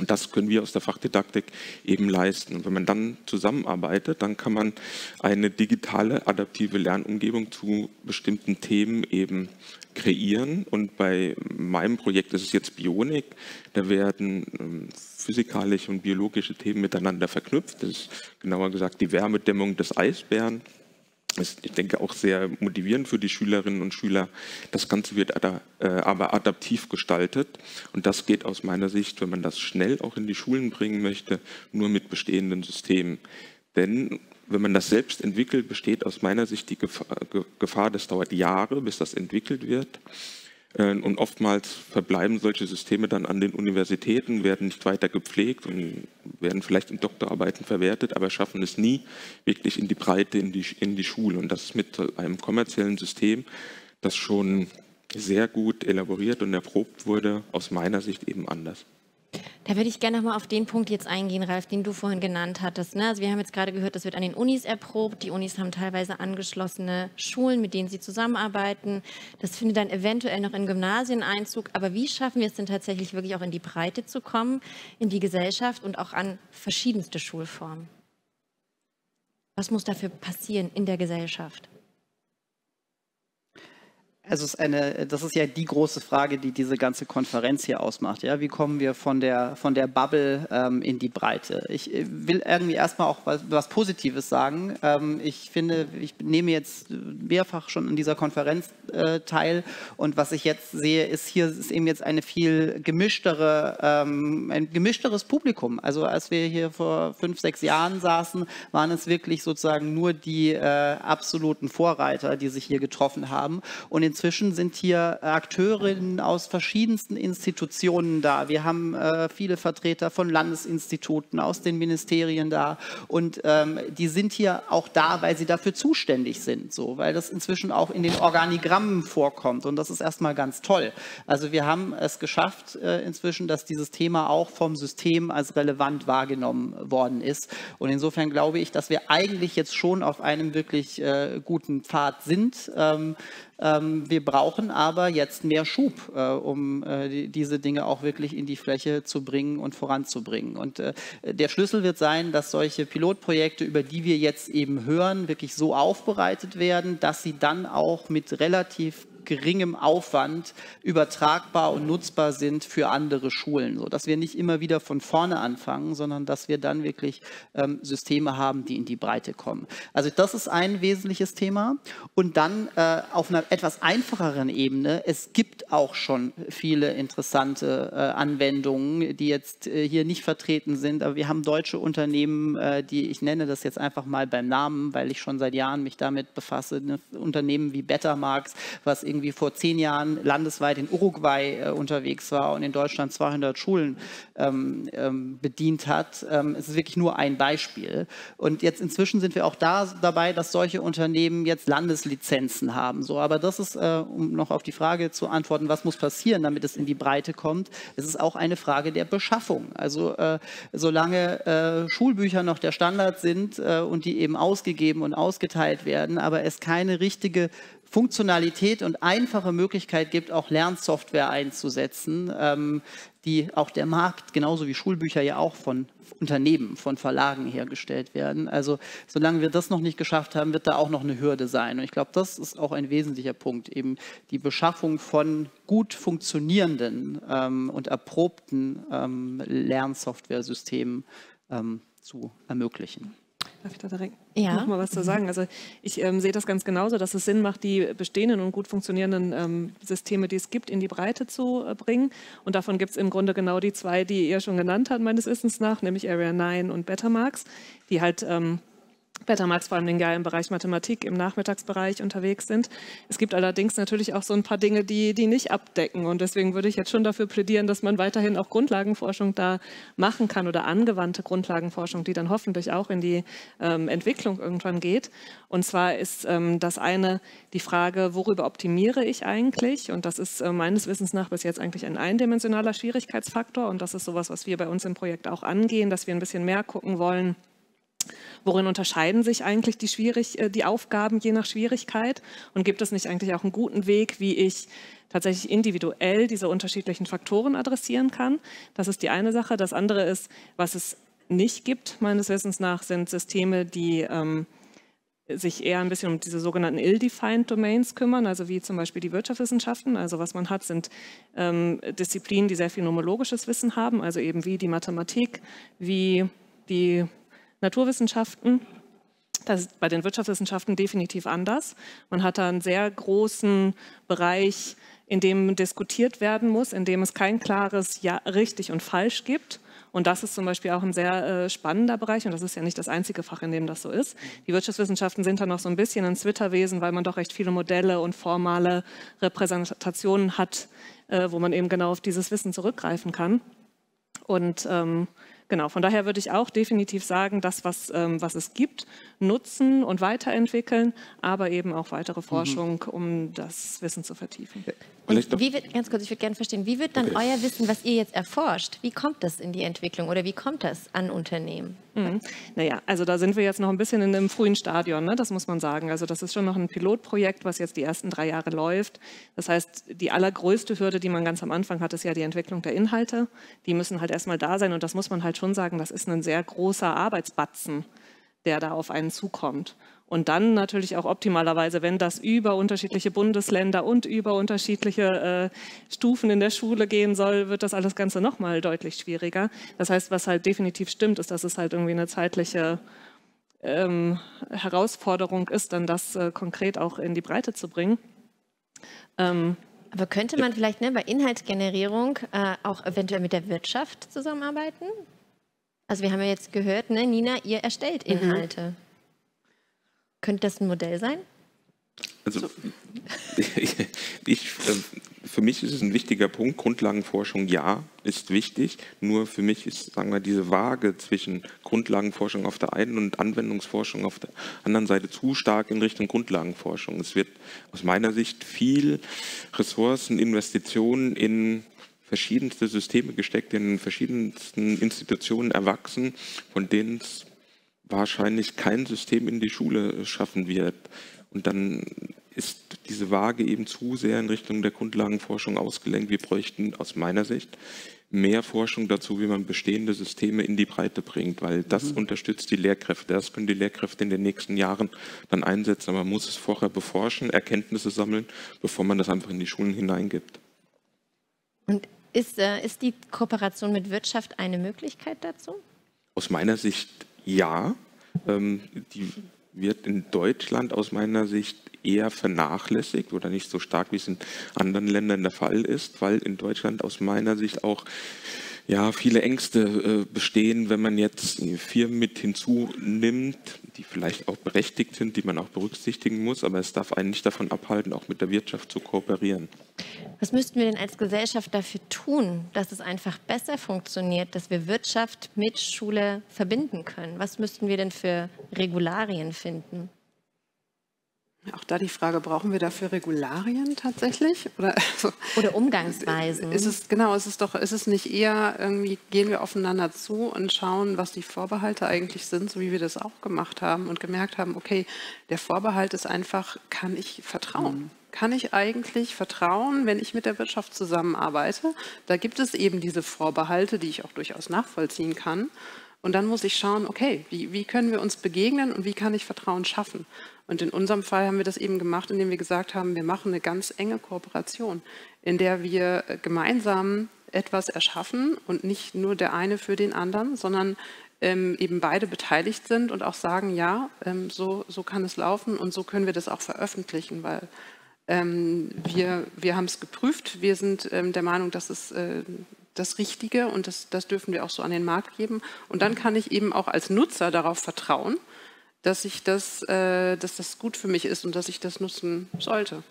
Und das können wir aus der Fachdidaktik eben leisten. Und wenn man dann zusammenarbeitet, dann kann man eine digitale adaptive Lernumgebung zu bestimmten Themen eben kreieren. Und bei meinem Projekt ist es jetzt Bionik. Da werden ähm, physikalische und biologische Themen miteinander verknüpft. Das ist genauer gesagt die Wärmedämmung des Eisbären ist, ich denke, auch sehr motivierend für die Schülerinnen und Schüler. Das Ganze wird äh, aber adaptiv gestaltet. Und das geht aus meiner Sicht, wenn man das schnell auch in die Schulen bringen möchte, nur mit bestehenden Systemen. Denn wenn man das selbst entwickelt, besteht aus meiner Sicht die Gefahr, das dauert Jahre, bis das entwickelt wird. Äh, und oftmals verbleiben solche Systeme dann an den Universitäten, werden nicht weiter gepflegt und werden vielleicht in Doktorarbeiten verwertet, aber schaffen es nie wirklich in die Breite, in die, in die Schule. Und das mit einem kommerziellen System, das schon sehr gut elaboriert und erprobt wurde, aus meiner Sicht eben anders. Da würde ich gerne noch mal auf den Punkt jetzt eingehen, Ralf, den du vorhin genannt hattest. Ne? Also wir haben jetzt gerade gehört, das wird an den Unis erprobt. Die Unis haben teilweise angeschlossene Schulen, mit denen sie zusammenarbeiten. Das findet dann eventuell noch in Gymnasien Einzug. Aber wie schaffen wir es denn tatsächlich wirklich auch in die Breite zu kommen, in die Gesellschaft und auch an verschiedenste Schulformen? Was muss dafür passieren in der Gesellschaft? Also ist eine, das ist ja die große Frage, die diese ganze Konferenz hier ausmacht. Ja? Wie kommen wir von der, von der Bubble ähm, in die Breite? Ich äh, will irgendwie erstmal auch was, was Positives sagen. Ähm, ich finde, ich nehme jetzt mehrfach schon an dieser Konferenz äh, teil und was ich jetzt sehe, ist hier ist eben jetzt eine viel gemischtere, ähm, ein gemischteres Publikum. Also als wir hier vor fünf, sechs Jahren saßen, waren es wirklich sozusagen nur die äh, absoluten Vorreiter, die sich hier getroffen haben. Und in Inzwischen sind hier Akteurinnen aus verschiedensten Institutionen da. Wir haben äh, viele Vertreter von Landesinstituten, aus den Ministerien da. Und ähm, die sind hier auch da, weil sie dafür zuständig sind, so, weil das inzwischen auch in den Organigrammen vorkommt. Und das ist erstmal ganz toll. Also wir haben es geschafft äh, inzwischen, dass dieses Thema auch vom System als relevant wahrgenommen worden ist. Und insofern glaube ich, dass wir eigentlich jetzt schon auf einem wirklich äh, guten Pfad sind. Ähm, wir brauchen aber jetzt mehr Schub, äh, um äh, die, diese Dinge auch wirklich in die Fläche zu bringen und voranzubringen. Und äh, der Schlüssel wird sein, dass solche Pilotprojekte, über die wir jetzt eben hören, wirklich so aufbereitet werden, dass sie dann auch mit relativ geringem Aufwand übertragbar und nutzbar sind für andere Schulen. So dass wir nicht immer wieder von vorne anfangen, sondern dass wir dann wirklich ähm, Systeme haben, die in die Breite kommen. Also das ist ein wesentliches Thema. Und dann äh, auf einer etwas einfacheren Ebene, es gibt auch schon viele interessante äh, Anwendungen, die jetzt äh, hier nicht vertreten sind, aber wir haben deutsche Unternehmen, äh, die ich nenne das jetzt einfach mal beim Namen, weil ich schon seit Jahren mich damit befasse, ne? Unternehmen wie Bettermarks, was irgendwie vor zehn Jahren landesweit in Uruguay äh, unterwegs war und in Deutschland 200 Schulen ähm, ähm, bedient hat. Ähm, es ist wirklich nur ein Beispiel. Und jetzt inzwischen sind wir auch da dabei, dass solche Unternehmen jetzt Landeslizenzen haben. So, aber das ist, äh, um noch auf die Frage zu antworten, was muss passieren, damit es in die Breite kommt. Es ist auch eine Frage der Beschaffung. Also äh, solange äh, Schulbücher noch der Standard sind äh, und die eben ausgegeben und ausgeteilt werden, aber es keine richtige Funktionalität und einfache Möglichkeit gibt, auch Lernsoftware einzusetzen, ähm, die auch der Markt, genauso wie Schulbücher ja auch von Unternehmen, von Verlagen hergestellt werden. Also solange wir das noch nicht geschafft haben, wird da auch noch eine Hürde sein. Und ich glaube, das ist auch ein wesentlicher Punkt, eben die Beschaffung von gut funktionierenden ähm, und erprobten ähm, Lernsoftware-Systemen ähm, zu ermöglichen. Darf ich da direkt ja. noch mal was zu sagen? Also ich ähm, sehe das ganz genauso, dass es Sinn macht, die bestehenden und gut funktionierenden ähm, Systeme, die es gibt, in die Breite zu äh, bringen. Und davon gibt es im Grunde genau die zwei, die ihr schon genannt habt, meines Wissens nach, nämlich Area 9 und Betamax, die halt ähm, Betamax vor allem ja im Bereich Mathematik im Nachmittagsbereich unterwegs sind. Es gibt allerdings natürlich auch so ein paar Dinge, die, die nicht abdecken. Und deswegen würde ich jetzt schon dafür plädieren, dass man weiterhin auch Grundlagenforschung da machen kann oder angewandte Grundlagenforschung, die dann hoffentlich auch in die ähm, Entwicklung irgendwann geht. Und zwar ist ähm, das eine die Frage, worüber optimiere ich eigentlich? Und das ist äh, meines Wissens nach bis jetzt eigentlich ein eindimensionaler Schwierigkeitsfaktor. Und das ist sowas, was wir bei uns im Projekt auch angehen, dass wir ein bisschen mehr gucken wollen, Worin unterscheiden sich eigentlich die, schwierig, äh, die Aufgaben je nach Schwierigkeit? Und gibt es nicht eigentlich auch einen guten Weg, wie ich tatsächlich individuell diese unterschiedlichen Faktoren adressieren kann? Das ist die eine Sache. Das andere ist, was es nicht gibt, meines Wissens nach, sind Systeme, die ähm, sich eher ein bisschen um diese sogenannten ill-defined Domains kümmern, also wie zum Beispiel die Wirtschaftswissenschaften. Also was man hat, sind ähm, Disziplinen, die sehr viel nomologisches Wissen haben, also eben wie die Mathematik, wie die Naturwissenschaften. Das ist bei den Wirtschaftswissenschaften definitiv anders. Man hat da einen sehr großen Bereich, in dem diskutiert werden muss, in dem es kein klares Ja, richtig und falsch gibt. Und das ist zum Beispiel auch ein sehr äh, spannender Bereich und das ist ja nicht das einzige Fach, in dem das so ist. Die Wirtschaftswissenschaften sind da noch so ein bisschen ein Zwitterwesen, weil man doch recht viele Modelle und formale Repräsentationen hat, äh, wo man eben genau auf dieses Wissen zurückgreifen kann. Und ähm, Genau, von daher würde ich auch definitiv sagen, das, was, ähm, was es gibt, nutzen und weiterentwickeln, aber eben auch weitere mhm. Forschung, um das Wissen zu vertiefen. Und wie wird, ganz kurz, ich würde gerne verstehen, wie wird dann okay. euer Wissen, was ihr jetzt erforscht, wie kommt das in die Entwicklung oder wie kommt das an Unternehmen? Mhm. Naja, also da sind wir jetzt noch ein bisschen in einem frühen Stadion, ne? das muss man sagen. Also das ist schon noch ein Pilotprojekt, was jetzt die ersten drei Jahre läuft. Das heißt, die allergrößte Hürde, die man ganz am Anfang hat, ist ja die Entwicklung der Inhalte. Die müssen halt erstmal da sein und das muss man halt schon sagen, das ist ein sehr großer Arbeitsbatzen, der da auf einen zukommt. Und dann natürlich auch optimalerweise, wenn das über unterschiedliche Bundesländer und über unterschiedliche äh, Stufen in der Schule gehen soll, wird das alles Ganze nochmal deutlich schwieriger. Das heißt, was halt definitiv stimmt, ist, dass es halt irgendwie eine zeitliche ähm, Herausforderung ist, dann das äh, konkret auch in die Breite zu bringen. Ähm, aber könnte man vielleicht ne, bei Inhaltsgenerierung äh, auch eventuell mit der Wirtschaft zusammenarbeiten? Also wir haben ja jetzt gehört, ne, Nina, ihr erstellt mhm. Inhalte. Mhm. Könnte das ein Modell sein? Also ich, äh, für mich ist es ein wichtiger Punkt. Grundlagenforschung, ja, ist wichtig. Nur für mich ist, sagen wir, diese Waage zwischen Grundlagenforschung auf der einen und Anwendungsforschung auf der anderen Seite zu stark in Richtung Grundlagenforschung. Es wird aus meiner Sicht viel Ressourcen, Investitionen in verschiedenste Systeme gesteckt, in verschiedensten Institutionen erwachsen, von denen es wahrscheinlich kein System in die Schule schaffen wird. Und dann ist diese Waage eben zu sehr in Richtung der Grundlagenforschung ausgelenkt. Wir bräuchten aus meiner Sicht mehr Forschung dazu, wie man bestehende Systeme in die Breite bringt, weil das mhm. unterstützt die Lehrkräfte. Das können die Lehrkräfte in den nächsten Jahren dann einsetzen. Aber man muss es vorher beforschen, Erkenntnisse sammeln, bevor man das einfach in die Schulen hineingibt. Und ist, äh, ist die Kooperation mit Wirtschaft eine Möglichkeit dazu? Aus meiner Sicht ja. Ähm, die wird in Deutschland aus meiner Sicht eher vernachlässigt oder nicht so stark, wie es in anderen Ländern der Fall ist, weil in Deutschland aus meiner Sicht auch ja, viele Ängste äh, bestehen, wenn man jetzt Firmen mit hinzunimmt, die vielleicht auch berechtigt sind, die man auch berücksichtigen muss, aber es darf einen nicht davon abhalten, auch mit der Wirtschaft zu kooperieren. Was müssten wir denn als Gesellschaft dafür tun, dass es einfach besser funktioniert, dass wir Wirtschaft mit Schule verbinden können? Was müssten wir denn für Regularien finden? Auch da die Frage, brauchen wir dafür Regularien tatsächlich? Oder, also, Oder Umgangsweisen? Ist es, genau, ist es doch, ist es nicht eher, irgendwie gehen wir aufeinander zu und schauen, was die Vorbehalte eigentlich sind, so wie wir das auch gemacht haben und gemerkt haben, okay, der Vorbehalt ist einfach, kann ich vertrauen? Mhm. Kann ich eigentlich vertrauen, wenn ich mit der Wirtschaft zusammenarbeite? Da gibt es eben diese Vorbehalte, die ich auch durchaus nachvollziehen kann. Und dann muss ich schauen, okay, wie, wie können wir uns begegnen und wie kann ich Vertrauen schaffen? Und in unserem Fall haben wir das eben gemacht, indem wir gesagt haben, wir machen eine ganz enge Kooperation, in der wir gemeinsam etwas erschaffen und nicht nur der eine für den anderen, sondern ähm, eben beide beteiligt sind und auch sagen, ja, ähm, so, so kann es laufen und so können wir das auch veröffentlichen, weil ähm, wir, wir haben es geprüft, wir sind ähm, der Meinung, dass es äh, das Richtige und das, das dürfen wir auch so an den Markt geben. Und dann kann ich eben auch als Nutzer darauf vertrauen, dass, ich das, äh, dass das gut für mich ist und dass ich das nutzen sollte.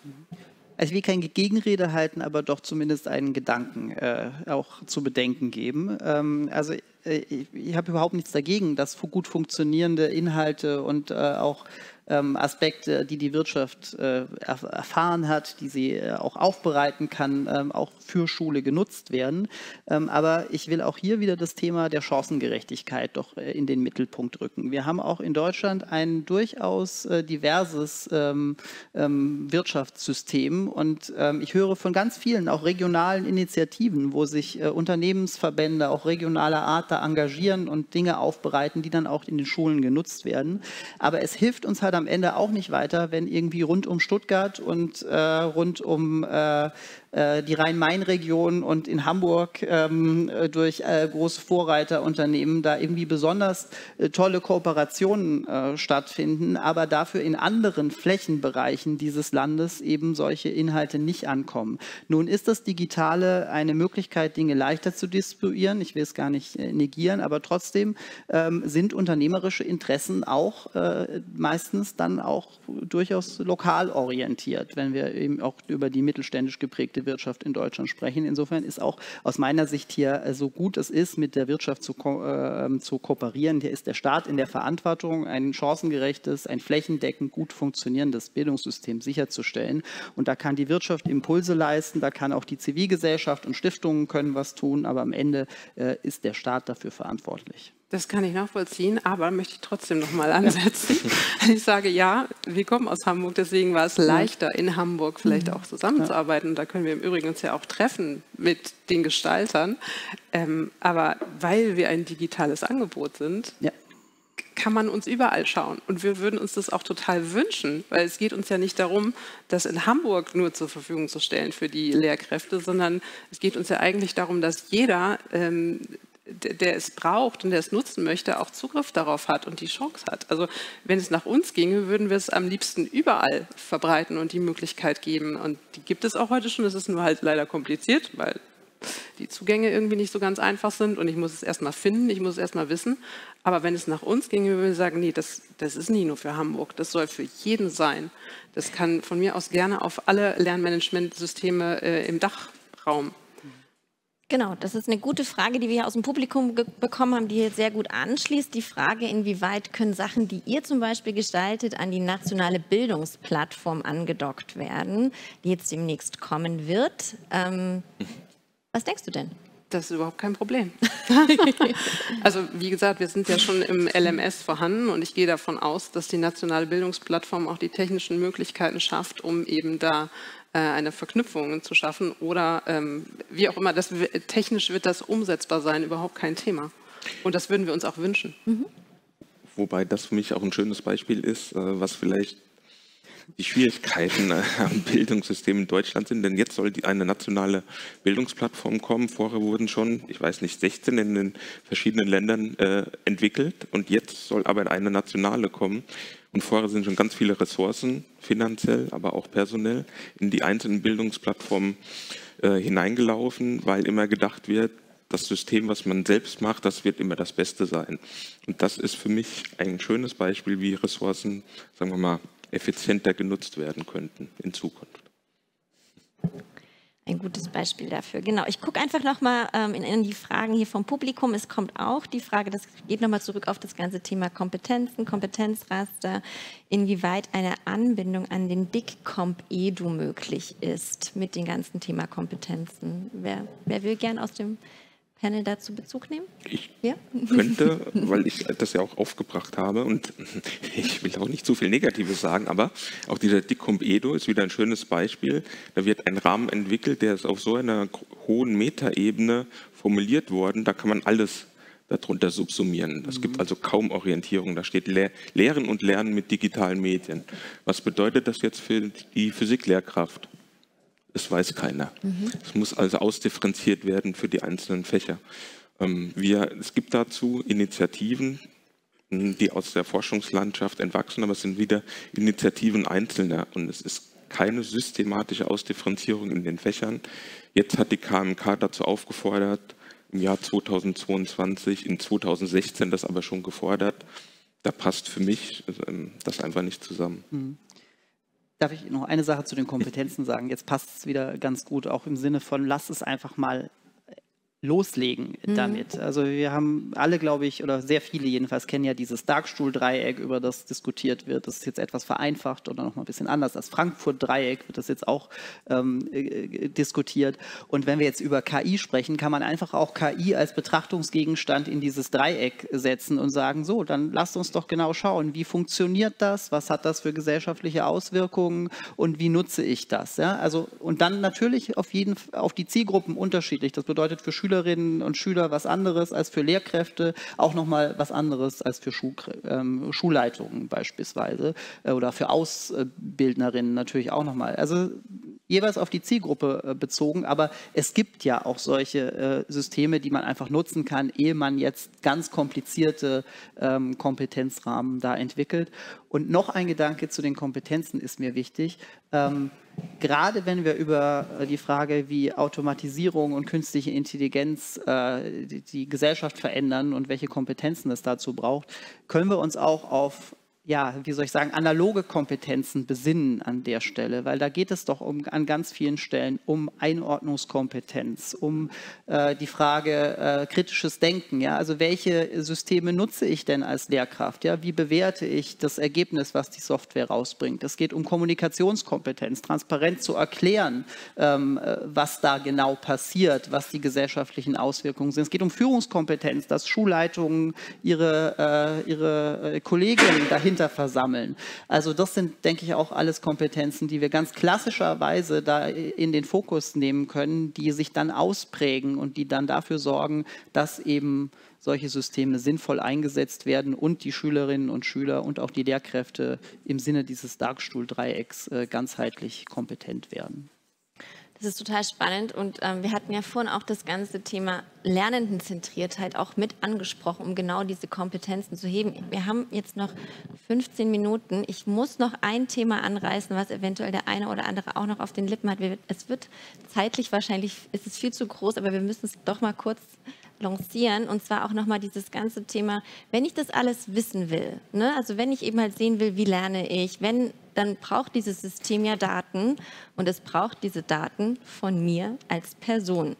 Also ich will keine Gegenrede halten, aber doch zumindest einen Gedanken äh, auch zu bedenken geben. Ähm, also äh, ich, ich habe überhaupt nichts dagegen, dass gut funktionierende Inhalte und äh, auch Aspekte, die die Wirtschaft äh, erfahren hat, die sie äh, auch aufbereiten kann, ähm, auch für Schule genutzt werden. Ähm, aber ich will auch hier wieder das Thema der Chancengerechtigkeit doch äh, in den Mittelpunkt rücken. Wir haben auch in Deutschland ein durchaus diverses ähm, ähm, Wirtschaftssystem und ähm, ich höre von ganz vielen auch regionalen Initiativen, wo sich Unternehmensverbände auch regionaler Art da engagieren und Dinge aufbereiten, die dann auch in den Schulen genutzt werden. Aber es hilft uns halt am Ende auch nicht weiter, wenn irgendwie rund um Stuttgart und äh, rund um äh, die Rhein-Main-Region und in Hamburg ähm, äh, durch äh, große Vorreiterunternehmen da irgendwie besonders äh, tolle Kooperationen äh, stattfinden, aber dafür in anderen Flächenbereichen dieses Landes eben solche Inhalte nicht ankommen. Nun ist das Digitale eine Möglichkeit, Dinge leichter zu distribuieren. Ich will es gar nicht negieren, aber trotzdem ähm, sind unternehmerische Interessen auch meistens dann auch durchaus lokal orientiert, wenn wir eben auch über die mittelständisch geprägte direkte Wirtschaft in Deutschland sprechen. Insofern ist auch aus meiner Sicht hier, äh, so gut es ist, mit der Wirtschaft zu, ko äh, zu kooperieren, hier ist der Staat in der Verantwortung, ein chancengerechtes, ein flächendeckend gut funktionierendes Bildungssystem sicherzustellen. Und da kann die Wirtschaft Impulse leisten, da kann auch die Zivilgesellschaft und Stiftungen können was tun, aber am Ende äh, ist der Staat dafür verantwortlich. Das kann ich nachvollziehen, aber möchte ich trotzdem noch mal ansetzen. ich sage ja, wir kommen aus Hamburg, deswegen war es leichter, in Hamburg vielleicht mhm. auch zusammenzuarbeiten. Da können wir im Übrigen uns ja auch treffen mit den Gestaltern. Ähm, aber weil wir ein digitales Angebot sind, ja. kann man uns überall schauen. Und wir würden uns das auch total wünschen, weil es geht uns ja nicht darum, das in Hamburg nur zur Verfügung zu stellen für die Lehrkräfte, sondern es geht uns ja eigentlich darum, dass jeder ähm, der es braucht und der es nutzen möchte, auch Zugriff darauf hat und die Chance hat. Also wenn es nach uns ginge, würden wir es am liebsten überall verbreiten und die Möglichkeit geben. Und die gibt es auch heute schon. Es ist nur halt leider kompliziert, weil die Zugänge irgendwie nicht so ganz einfach sind und ich muss es erstmal finden, ich muss es erstmal wissen. Aber wenn es nach uns ginge, würden wir sagen, nee, das, das ist nie nur für Hamburg, das soll für jeden sein. Das kann von mir aus gerne auf alle Lernmanagementsysteme äh, im Dachraum Genau, das ist eine gute Frage, die wir hier aus dem Publikum bekommen haben, die hier sehr gut anschließt. Die Frage, inwieweit können Sachen, die ihr zum Beispiel gestaltet, an die nationale Bildungsplattform angedockt werden, die jetzt demnächst kommen wird. Ähm, was denkst du denn? Das ist überhaupt kein Problem. also wie gesagt, wir sind ja schon im LMS vorhanden und ich gehe davon aus, dass die nationale Bildungsplattform auch die technischen Möglichkeiten schafft, um eben da eine Verknüpfung zu schaffen oder ähm, wie auch immer. Das, technisch wird das umsetzbar sein, überhaupt kein Thema. Und das würden wir uns auch wünschen. Mhm. Wobei das für mich auch ein schönes Beispiel ist, äh, was vielleicht die Schwierigkeiten äh, am Bildungssystem in Deutschland sind. Denn jetzt soll die, eine nationale Bildungsplattform kommen. Vorher wurden schon, ich weiß nicht, 16 in den verschiedenen Ländern äh, entwickelt. Und jetzt soll aber eine nationale kommen. Und vorher sind schon ganz viele Ressourcen, finanziell, aber auch personell, in die einzelnen Bildungsplattformen äh, hineingelaufen, weil immer gedacht wird, das System, was man selbst macht, das wird immer das Beste sein. Und das ist für mich ein schönes Beispiel, wie Ressourcen, sagen wir mal, effizienter genutzt werden könnten in Zukunft. Ein gutes Beispiel dafür. Genau. Ich gucke einfach nochmal ähm, in, in die Fragen hier vom Publikum. Es kommt auch die Frage, das geht nochmal zurück auf das ganze Thema Kompetenzen, Kompetenzraster, inwieweit eine Anbindung an den DICCOMP-EDU möglich ist mit dem ganzen Thema Kompetenzen. Wer, wer will gern aus dem Panel dazu Bezug nehmen? Ich ja? könnte, weil ich das ja auch aufgebracht habe und ich will auch nicht zu viel Negatives sagen, aber auch dieser Dickump Edo ist wieder ein schönes Beispiel. Da wird ein Rahmen entwickelt, der ist auf so einer hohen Metaebene formuliert worden, da kann man alles darunter subsumieren. Es gibt mhm. also kaum Orientierung. Da steht Lehren und Lernen mit digitalen Medien. Was bedeutet das jetzt für die Physiklehrkraft? Das weiß keiner. Mhm. Es muss also ausdifferenziert werden für die einzelnen Fächer. Ähm, wir, es gibt dazu Initiativen, hm, die aus der Forschungslandschaft entwachsen, aber es sind wieder Initiativen Einzelner und es ist keine systematische Ausdifferenzierung in den Fächern. Jetzt hat die KMK dazu aufgefordert, im Jahr 2022, in 2016 das aber schon gefordert. Da passt für mich ähm, das einfach nicht zusammen. Mhm. Darf ich noch eine Sache zu den Kompetenzen sagen? Jetzt passt es wieder ganz gut, auch im Sinne von, lass es einfach mal loslegen mhm. damit. Also wir haben alle, glaube ich, oder sehr viele jedenfalls kennen ja dieses Darkstuhl-Dreieck, über das diskutiert wird. Das ist jetzt etwas vereinfacht oder noch mal ein bisschen anders. Das Frankfurt-Dreieck wird das jetzt auch ähm, äh, diskutiert. Und wenn wir jetzt über KI sprechen, kann man einfach auch KI als Betrachtungsgegenstand in dieses Dreieck setzen und sagen, so, dann lasst uns doch genau schauen, wie funktioniert das, was hat das für gesellschaftliche Auswirkungen und wie nutze ich das. Ja? Also, und dann natürlich auf, jeden, auf die Zielgruppen unterschiedlich. Das bedeutet für Schüler Schülerinnen und Schüler was anderes als für Lehrkräfte, auch nochmal was anderes als für Schu ähm, Schulleitungen beispielsweise äh, oder für Ausbildnerinnen natürlich auch nochmal. Also jeweils auf die Zielgruppe äh, bezogen, aber es gibt ja auch solche äh, Systeme, die man einfach nutzen kann, ehe man jetzt ganz komplizierte ähm, Kompetenzrahmen da entwickelt. Und noch ein Gedanke zu den Kompetenzen ist mir wichtig. Ähm, gerade wenn wir über äh, die Frage, wie Automatisierung und künstliche Intelligenz äh, die, die Gesellschaft verändern und welche Kompetenzen es dazu braucht, können wir uns auch auf ja, wie soll ich sagen, analoge Kompetenzen besinnen an der Stelle, weil da geht es doch um, an ganz vielen Stellen um Einordnungskompetenz, um äh, die Frage äh, kritisches Denken. Ja? Also welche Systeme nutze ich denn als Lehrkraft? Ja? Wie bewerte ich das Ergebnis, was die Software rausbringt? Es geht um Kommunikationskompetenz, transparent zu erklären, ähm, äh, was da genau passiert, was die gesellschaftlichen Auswirkungen sind. Es geht um Führungskompetenz, dass Schulleitungen ihre, äh, ihre äh, Kolleginnen dahinter dahinter versammeln. Also das sind, denke ich, auch alles Kompetenzen, die wir ganz klassischerweise da in den Fokus nehmen können, die sich dann ausprägen und die dann dafür sorgen, dass eben solche Systeme sinnvoll eingesetzt werden und die Schülerinnen und Schüler und auch die Lehrkräfte im Sinne dieses Darkstuhl-Dreiecks äh, ganzheitlich kompetent werden. Das ist total spannend und ähm, wir hatten ja vorhin auch das ganze Thema Lernendenzentriertheit auch mit angesprochen, um genau diese Kompetenzen zu heben. Wir haben jetzt noch 15 Minuten. Ich muss noch ein Thema anreißen, was eventuell der eine oder andere auch noch auf den Lippen hat. Es wird zeitlich wahrscheinlich, ist es viel zu groß, aber wir müssen es doch mal kurz lancieren und zwar auch nochmal dieses ganze Thema, wenn ich das alles wissen will, ne? also wenn ich eben halt sehen will, wie lerne ich, wenn, dann braucht dieses System ja Daten und es braucht diese Daten von mir als Person.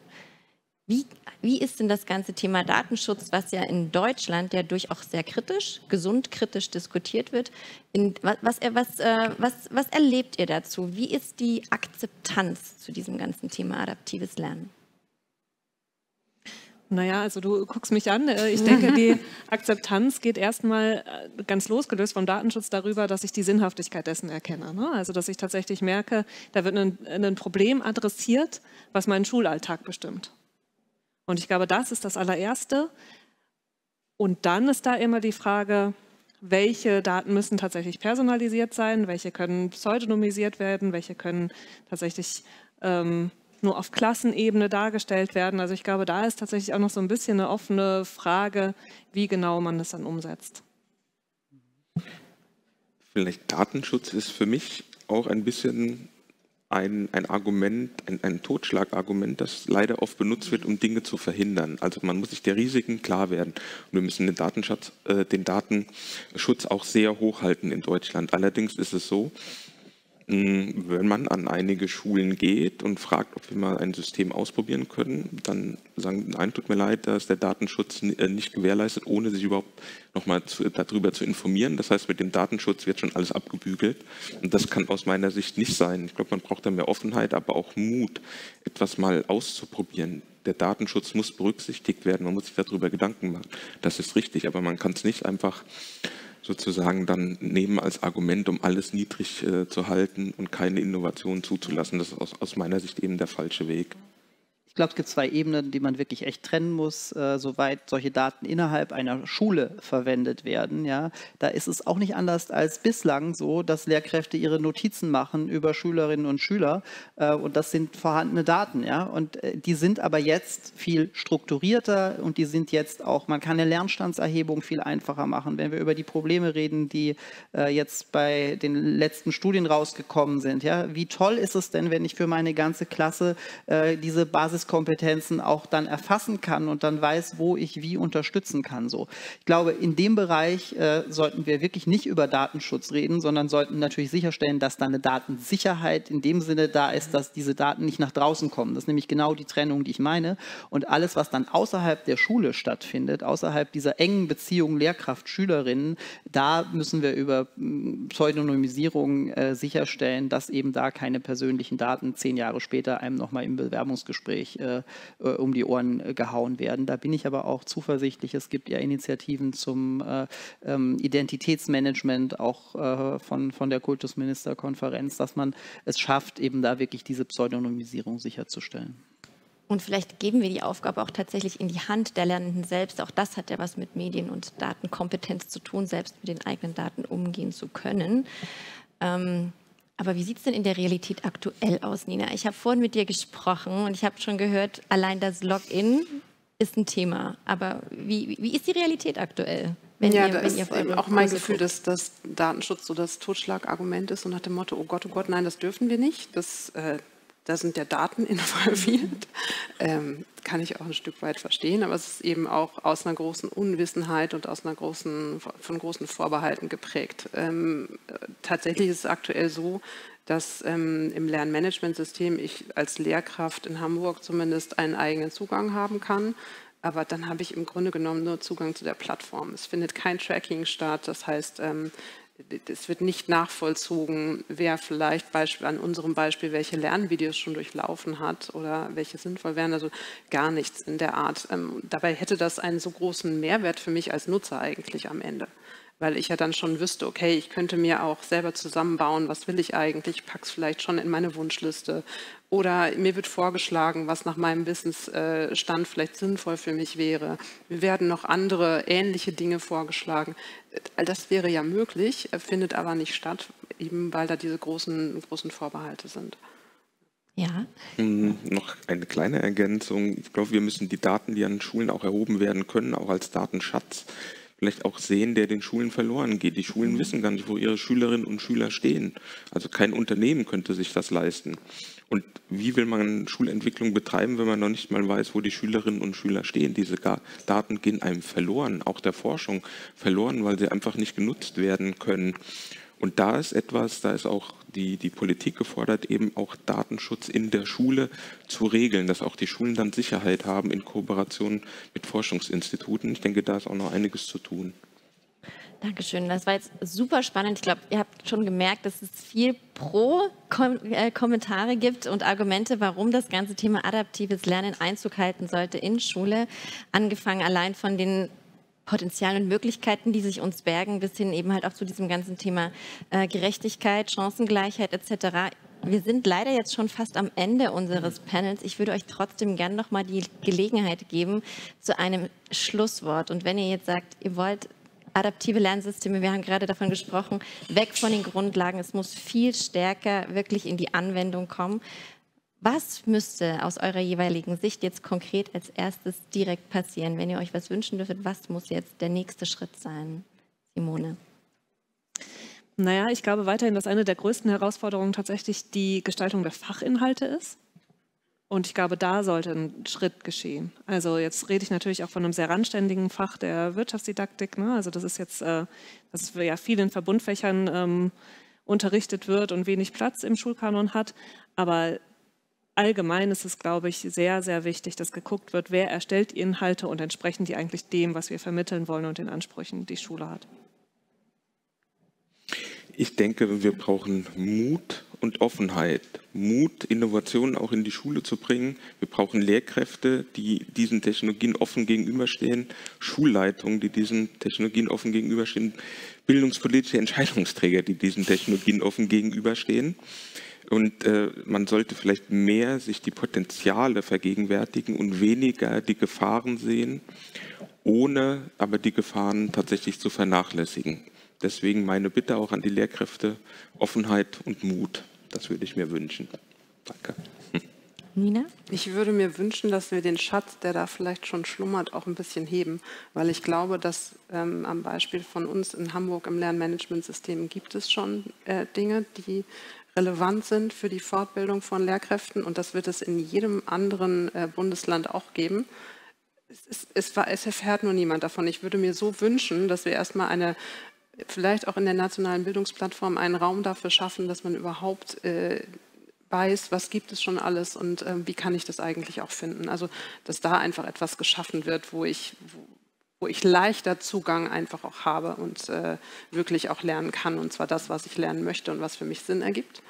Wie, wie ist denn das ganze Thema Datenschutz, was ja in Deutschland ja durchaus sehr kritisch, gesund kritisch diskutiert wird? In, was, was, äh, was, was erlebt ihr dazu? Wie ist die Akzeptanz zu diesem ganzen Thema adaptives Lernen? Naja, also du guckst mich an. Äh, ich denke, die Akzeptanz geht erstmal äh, ganz losgelöst vom Datenschutz darüber, dass ich die Sinnhaftigkeit dessen erkenne. Ne? Also dass ich tatsächlich merke, da wird ein, ein Problem adressiert, was meinen Schulalltag bestimmt. Und ich glaube, das ist das allererste. Und dann ist da immer die Frage, welche Daten müssen tatsächlich personalisiert sein, welche können pseudonymisiert werden, welche können tatsächlich ähm, nur auf Klassenebene dargestellt werden. Also ich glaube, da ist tatsächlich auch noch so ein bisschen eine offene Frage, wie genau man das dann umsetzt. Vielleicht Datenschutz ist für mich auch ein bisschen ein, ein Argument, ein, ein Totschlagargument, das leider oft benutzt wird, um Dinge zu verhindern. Also man muss sich der Risiken klar werden. Und wir müssen den, Datenschutz, äh, den Datenschutz auch sehr hoch halten in Deutschland. Allerdings ist es so, wenn man an einige Schulen geht und fragt, ob wir mal ein System ausprobieren können, dann sagen, nein, tut mir leid, da ist der Datenschutz äh, nicht gewährleistet, ohne sich überhaupt nochmal darüber zu informieren. Das heißt, mit dem Datenschutz wird schon alles abgebügelt. Und das kann aus meiner Sicht nicht sein. Ich glaube, man braucht da mehr Offenheit, aber auch Mut, etwas mal auszuprobieren. Der Datenschutz muss berücksichtigt werden. Man muss sich darüber Gedanken machen. Das ist richtig, aber man kann es nicht einfach sozusagen dann nehmen als Argument, um alles niedrig äh, zu halten und keine Innovation zuzulassen. Das ist aus, aus meiner Sicht eben der falsche Weg. Ich glaube, es gibt zwei Ebenen, die man wirklich echt trennen muss, äh, soweit solche Daten innerhalb einer Schule verwendet werden. Ja, da ist es auch nicht anders als bislang so, dass Lehrkräfte ihre Notizen machen über Schülerinnen und Schüler äh, und das sind vorhandene Daten. Ja, und äh, die sind aber jetzt viel strukturierter und die sind jetzt auch, man kann eine Lernstandserhebung viel einfacher machen. Wenn wir über die Probleme reden, die äh, jetzt bei den letzten Studien rausgekommen sind, ja, wie toll ist es denn, wenn ich für meine ganze Klasse äh, diese Basis Basiskompetenzen auch dann erfassen kann und dann weiß, wo ich wie unterstützen kann. So. Ich glaube, in dem Bereich äh, sollten wir wirklich nicht über Datenschutz reden, sondern sollten natürlich sicherstellen, dass da eine Datensicherheit in dem Sinne da ist, dass diese Daten nicht nach draußen kommen. Das ist nämlich genau die Trennung, die ich meine. Und alles, was dann außerhalb der Schule stattfindet, außerhalb dieser engen Beziehung Lehrkraft-Schülerinnen, da müssen wir über hm, Pseudonymisierung äh, sicherstellen, dass eben da keine persönlichen Daten zehn Jahre später einem nochmal im Bewerbungsgespräch ständig äh, äh, um die Ohren äh, gehauen werden. Da bin ich aber auch zuversichtlich. Es gibt ja Initiativen zum äh, ähm, Identitätsmanagement, auch von, von der Kultusministerkonferenz, dass man es schafft, eben da wirklich diese Pseudonymisierung sicherzustellen. Und vielleicht geben wir die Aufgabe auch tatsächlich in die Hand der Lernenden selbst. Auch das hat ja was mit Medien- und Datenkompetenz zu tun, selbst mit den eigenen Daten umgehen zu können. Ähm, aber wie sieht es denn in der Realität aktuell aus, Nina? Ich habe vorhin mit dir gesprochen und ich habe schon gehört, allein das Login ist ein Thema. Aber wie, wie ist die Realität aktuell? Wenn ja, ihr, da wenn ist eben auch mein Gefühl, dass, dass Datenschutz so das Totschlagargument ist und nach dem Motto, oh Gott, oh Gott, nein, das dürfen wir nicht. Das, äh, da sind ja Daten involviert. Ähm, kann ich auch ein Stück weit verstehen, aber es ist eben auch aus einer großen Unwissenheit und aus einer großen, von großen Vorbehalten geprägt. Ähm, tatsächlich ist es aktuell so, dass ähm, im Lernmanagementsystem ich als Lehrkraft in Hamburg zumindest einen eigenen Zugang haben kann. Aber dann habe ich im Grunde genommen nur Zugang zu der Plattform. Es findet kein Tracking statt. Das heißt, ähm, es wird nicht nachvollzogen, wer vielleicht Beispiel, an unserem Beispiel welche Lernvideos schon durchlaufen hat oder welche sinnvoll wären. Also gar nichts in der Art. Ähm, dabei hätte das einen so großen Mehrwert für mich als Nutzer eigentlich am Ende weil ich ja dann schon wüsste, okay, ich könnte mir auch selber zusammenbauen, was will ich eigentlich, ich packe es vielleicht schon in meine Wunschliste oder mir wird vorgeschlagen, was nach meinem Wissensstand vielleicht sinnvoll für mich wäre. Mir werden noch andere ähnliche Dinge vorgeschlagen. All das wäre ja möglich, findet aber nicht statt, eben weil da diese großen, großen Vorbehalte sind. Ja. Hm, noch eine kleine Ergänzung. Ich glaube, wir müssen die Daten, die an Schulen auch erhoben werden können, auch als Datenschatz vielleicht auch sehen, der den Schulen verloren geht. Die Schulen mhm. wissen gar nicht, wo ihre Schülerinnen und Schüler stehen. Also kein Unternehmen könnte sich das leisten. Und wie will man Schulentwicklung betreiben, wenn man noch nicht mal weiß, wo die Schülerinnen und Schüler stehen? Diese Daten gehen einem verloren, auch der Forschung verloren, weil sie einfach nicht genutzt werden können. Und da ist etwas, da ist auch die, die Politik gefordert, eben auch Datenschutz in der Schule zu regeln, dass auch die Schulen dann Sicherheit haben in Kooperation mit Forschungsinstituten. Ich denke, da ist auch noch einiges zu tun. Dankeschön. Das war jetzt super spannend. Ich glaube, ihr habt schon gemerkt, dass es viel Pro-Kommentare gibt und Argumente, warum das ganze Thema adaptives Lernen Einzug halten sollte in Schule. Angefangen allein von den Potenzialen und Möglichkeiten, die sich uns bergen, bis hin eben halt auch zu diesem ganzen Thema äh, Gerechtigkeit, Chancengleichheit etc. Wir sind leider jetzt schon fast am Ende unseres Panels. Ich würde euch trotzdem gerne noch mal die Gelegenheit geben zu einem Schlusswort. Und wenn ihr jetzt sagt, ihr wollt adaptive Lernsysteme, wir haben gerade davon gesprochen, weg von den Grundlagen. Es muss viel stärker wirklich in die Anwendung kommen. Was müsste aus eurer jeweiligen Sicht jetzt konkret als erstes direkt passieren? Wenn ihr euch was wünschen dürftet, was muss jetzt der nächste Schritt sein, Simone? Naja, ich glaube weiterhin, dass eine der größten Herausforderungen tatsächlich die Gestaltung der Fachinhalte ist. Und ich glaube, da sollte ein Schritt geschehen. Also jetzt rede ich natürlich auch von einem sehr randständigen Fach der Wirtschaftsdidaktik. Ne? Also das ist jetzt, äh, dass ja viel in Verbundfächern ähm, unterrichtet wird und wenig Platz im Schulkanon hat. Aber allgemein ist es, glaube ich, sehr, sehr wichtig, dass geguckt wird, wer erstellt Inhalte und entsprechen die eigentlich dem, was wir vermitteln wollen und den Ansprüchen, die Schule hat. Ich denke, wir brauchen Mut und Offenheit. Mut, Innovationen auch in die Schule zu bringen. Wir brauchen Lehrkräfte, die diesen Technologien offen gegenüberstehen, Schulleitungen, die diesen Technologien offen gegenüberstehen, bildungspolitische Entscheidungsträger, die diesen Technologien offen gegenüberstehen. Und äh, man sollte vielleicht mehr sich die Potenziale vergegenwärtigen und weniger die Gefahren sehen, ohne aber die Gefahren tatsächlich zu vernachlässigen. Deswegen meine Bitte auch an die Lehrkräfte, Offenheit und Mut. Das würde ich mir wünschen. Danke. Nina? Ich würde mir wünschen, dass wir den Schatz, der da vielleicht schon schlummert, auch ein bisschen heben, weil ich glaube, dass ähm, am Beispiel von uns in Hamburg im Lernmanagementsystem gibt es schon äh, Dinge, die relevant sind für die Fortbildung von Lehrkräften und das wird es in jedem anderen äh, Bundesland auch geben. Es, es, es, war, es erfährt nur niemand davon. Ich würde mir so wünschen, dass wir erstmal eine vielleicht auch in der nationalen Bildungsplattform einen Raum dafür schaffen, dass man überhaupt äh, weiß, was gibt es schon alles und äh, wie kann ich das eigentlich auch finden. Also dass da einfach etwas geschaffen wird, wo ich, wo, wo ich leichter Zugang einfach auch habe und äh, wirklich auch lernen kann. Und zwar das, was ich lernen möchte und was für mich Sinn ergibt.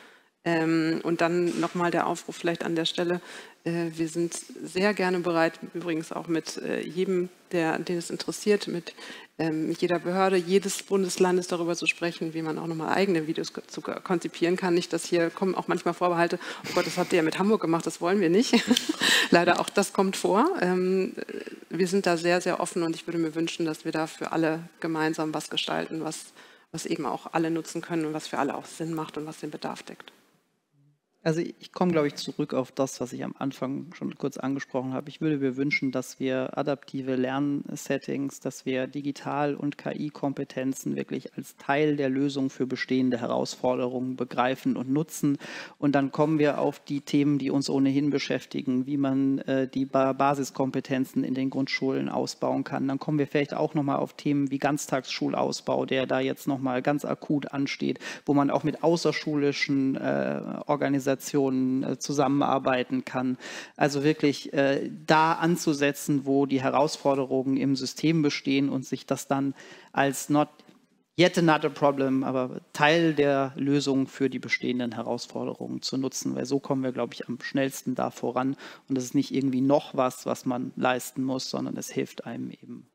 Ähm, und dann nochmal der Aufruf vielleicht an der Stelle. Äh, wir sind sehr gerne bereit, übrigens auch mit äh, jedem, der, den es interessiert, mit ähm, jeder Behörde jedes Bundeslandes darüber zu sprechen, wie man auch nochmal eigene Videos zu konzipieren kann. Nicht, dass hier kommen auch manchmal Vorbehalte, oh Gott, das habt ihr ja mit Hamburg gemacht, das wollen wir nicht. Leider auch das kommt vor. Ähm, wir sind da sehr, sehr offen und ich würde mir wünschen, dass wir da für alle gemeinsam was gestalten, was, was eben auch alle nutzen können und was für alle auch Sinn macht und was den Bedarf deckt. Also ich komme, glaube ich, zurück auf das, was ich am Anfang schon kurz angesprochen habe. Ich würde mir wünschen, dass wir adaptive Lernsettings, dass wir Digital- und KI-Kompetenzen wirklich als Teil der Lösung für bestehende Herausforderungen begreifen und nutzen. Und dann kommen wir auf die Themen, die uns ohnehin beschäftigen, wie man äh, die ba Basiskompetenzen in den Grundschulen ausbauen kann. Dann kommen wir vielleicht auch nochmal auf Themen wie Ganztagsschulausbau, der da jetzt nochmal ganz akut ansteht, wo man auch mit außerschulischen äh, Organisationen Organisationen äh, zusammenarbeiten kann. Also wirklich äh, da anzusetzen, wo die Herausforderungen im System bestehen und sich das dann als not yet another problem, aber Teil der Lösung für die bestehenden Herausforderungen zu nutzen, weil so kommen wir, glaube ich, am schnellsten da voran und es ist nicht irgendwie noch was, was man leisten muss, sondern es hilft einem eben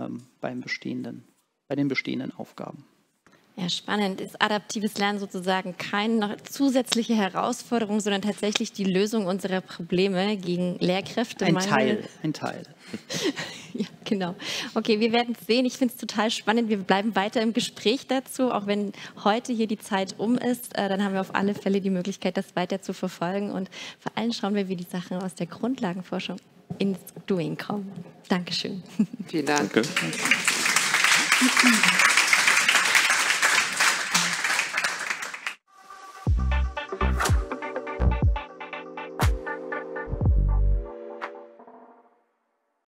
ähm, beim bestehenden, bei den bestehenden Aufgaben. Ja, spannend. Ist adaptives Lernen sozusagen keine zusätzliche Herausforderung, sondern tatsächlich die Lösung unserer Probleme gegen Lehrkräfte? Ein Teil, ein Teil. ja, genau. Okay, wir werden es sehen. Ich finde es total spannend. Wir bleiben weiter im Gespräch dazu, auch wenn heute hier die Zeit um ist. Äh, dann haben wir auf alle Fälle die Möglichkeit, das weiter zu verfolgen. Und vor allem schauen wir, wie die Sachen aus der Grundlagenforschung ins Doing kommen. Dankeschön. Vielen Dank. Danke.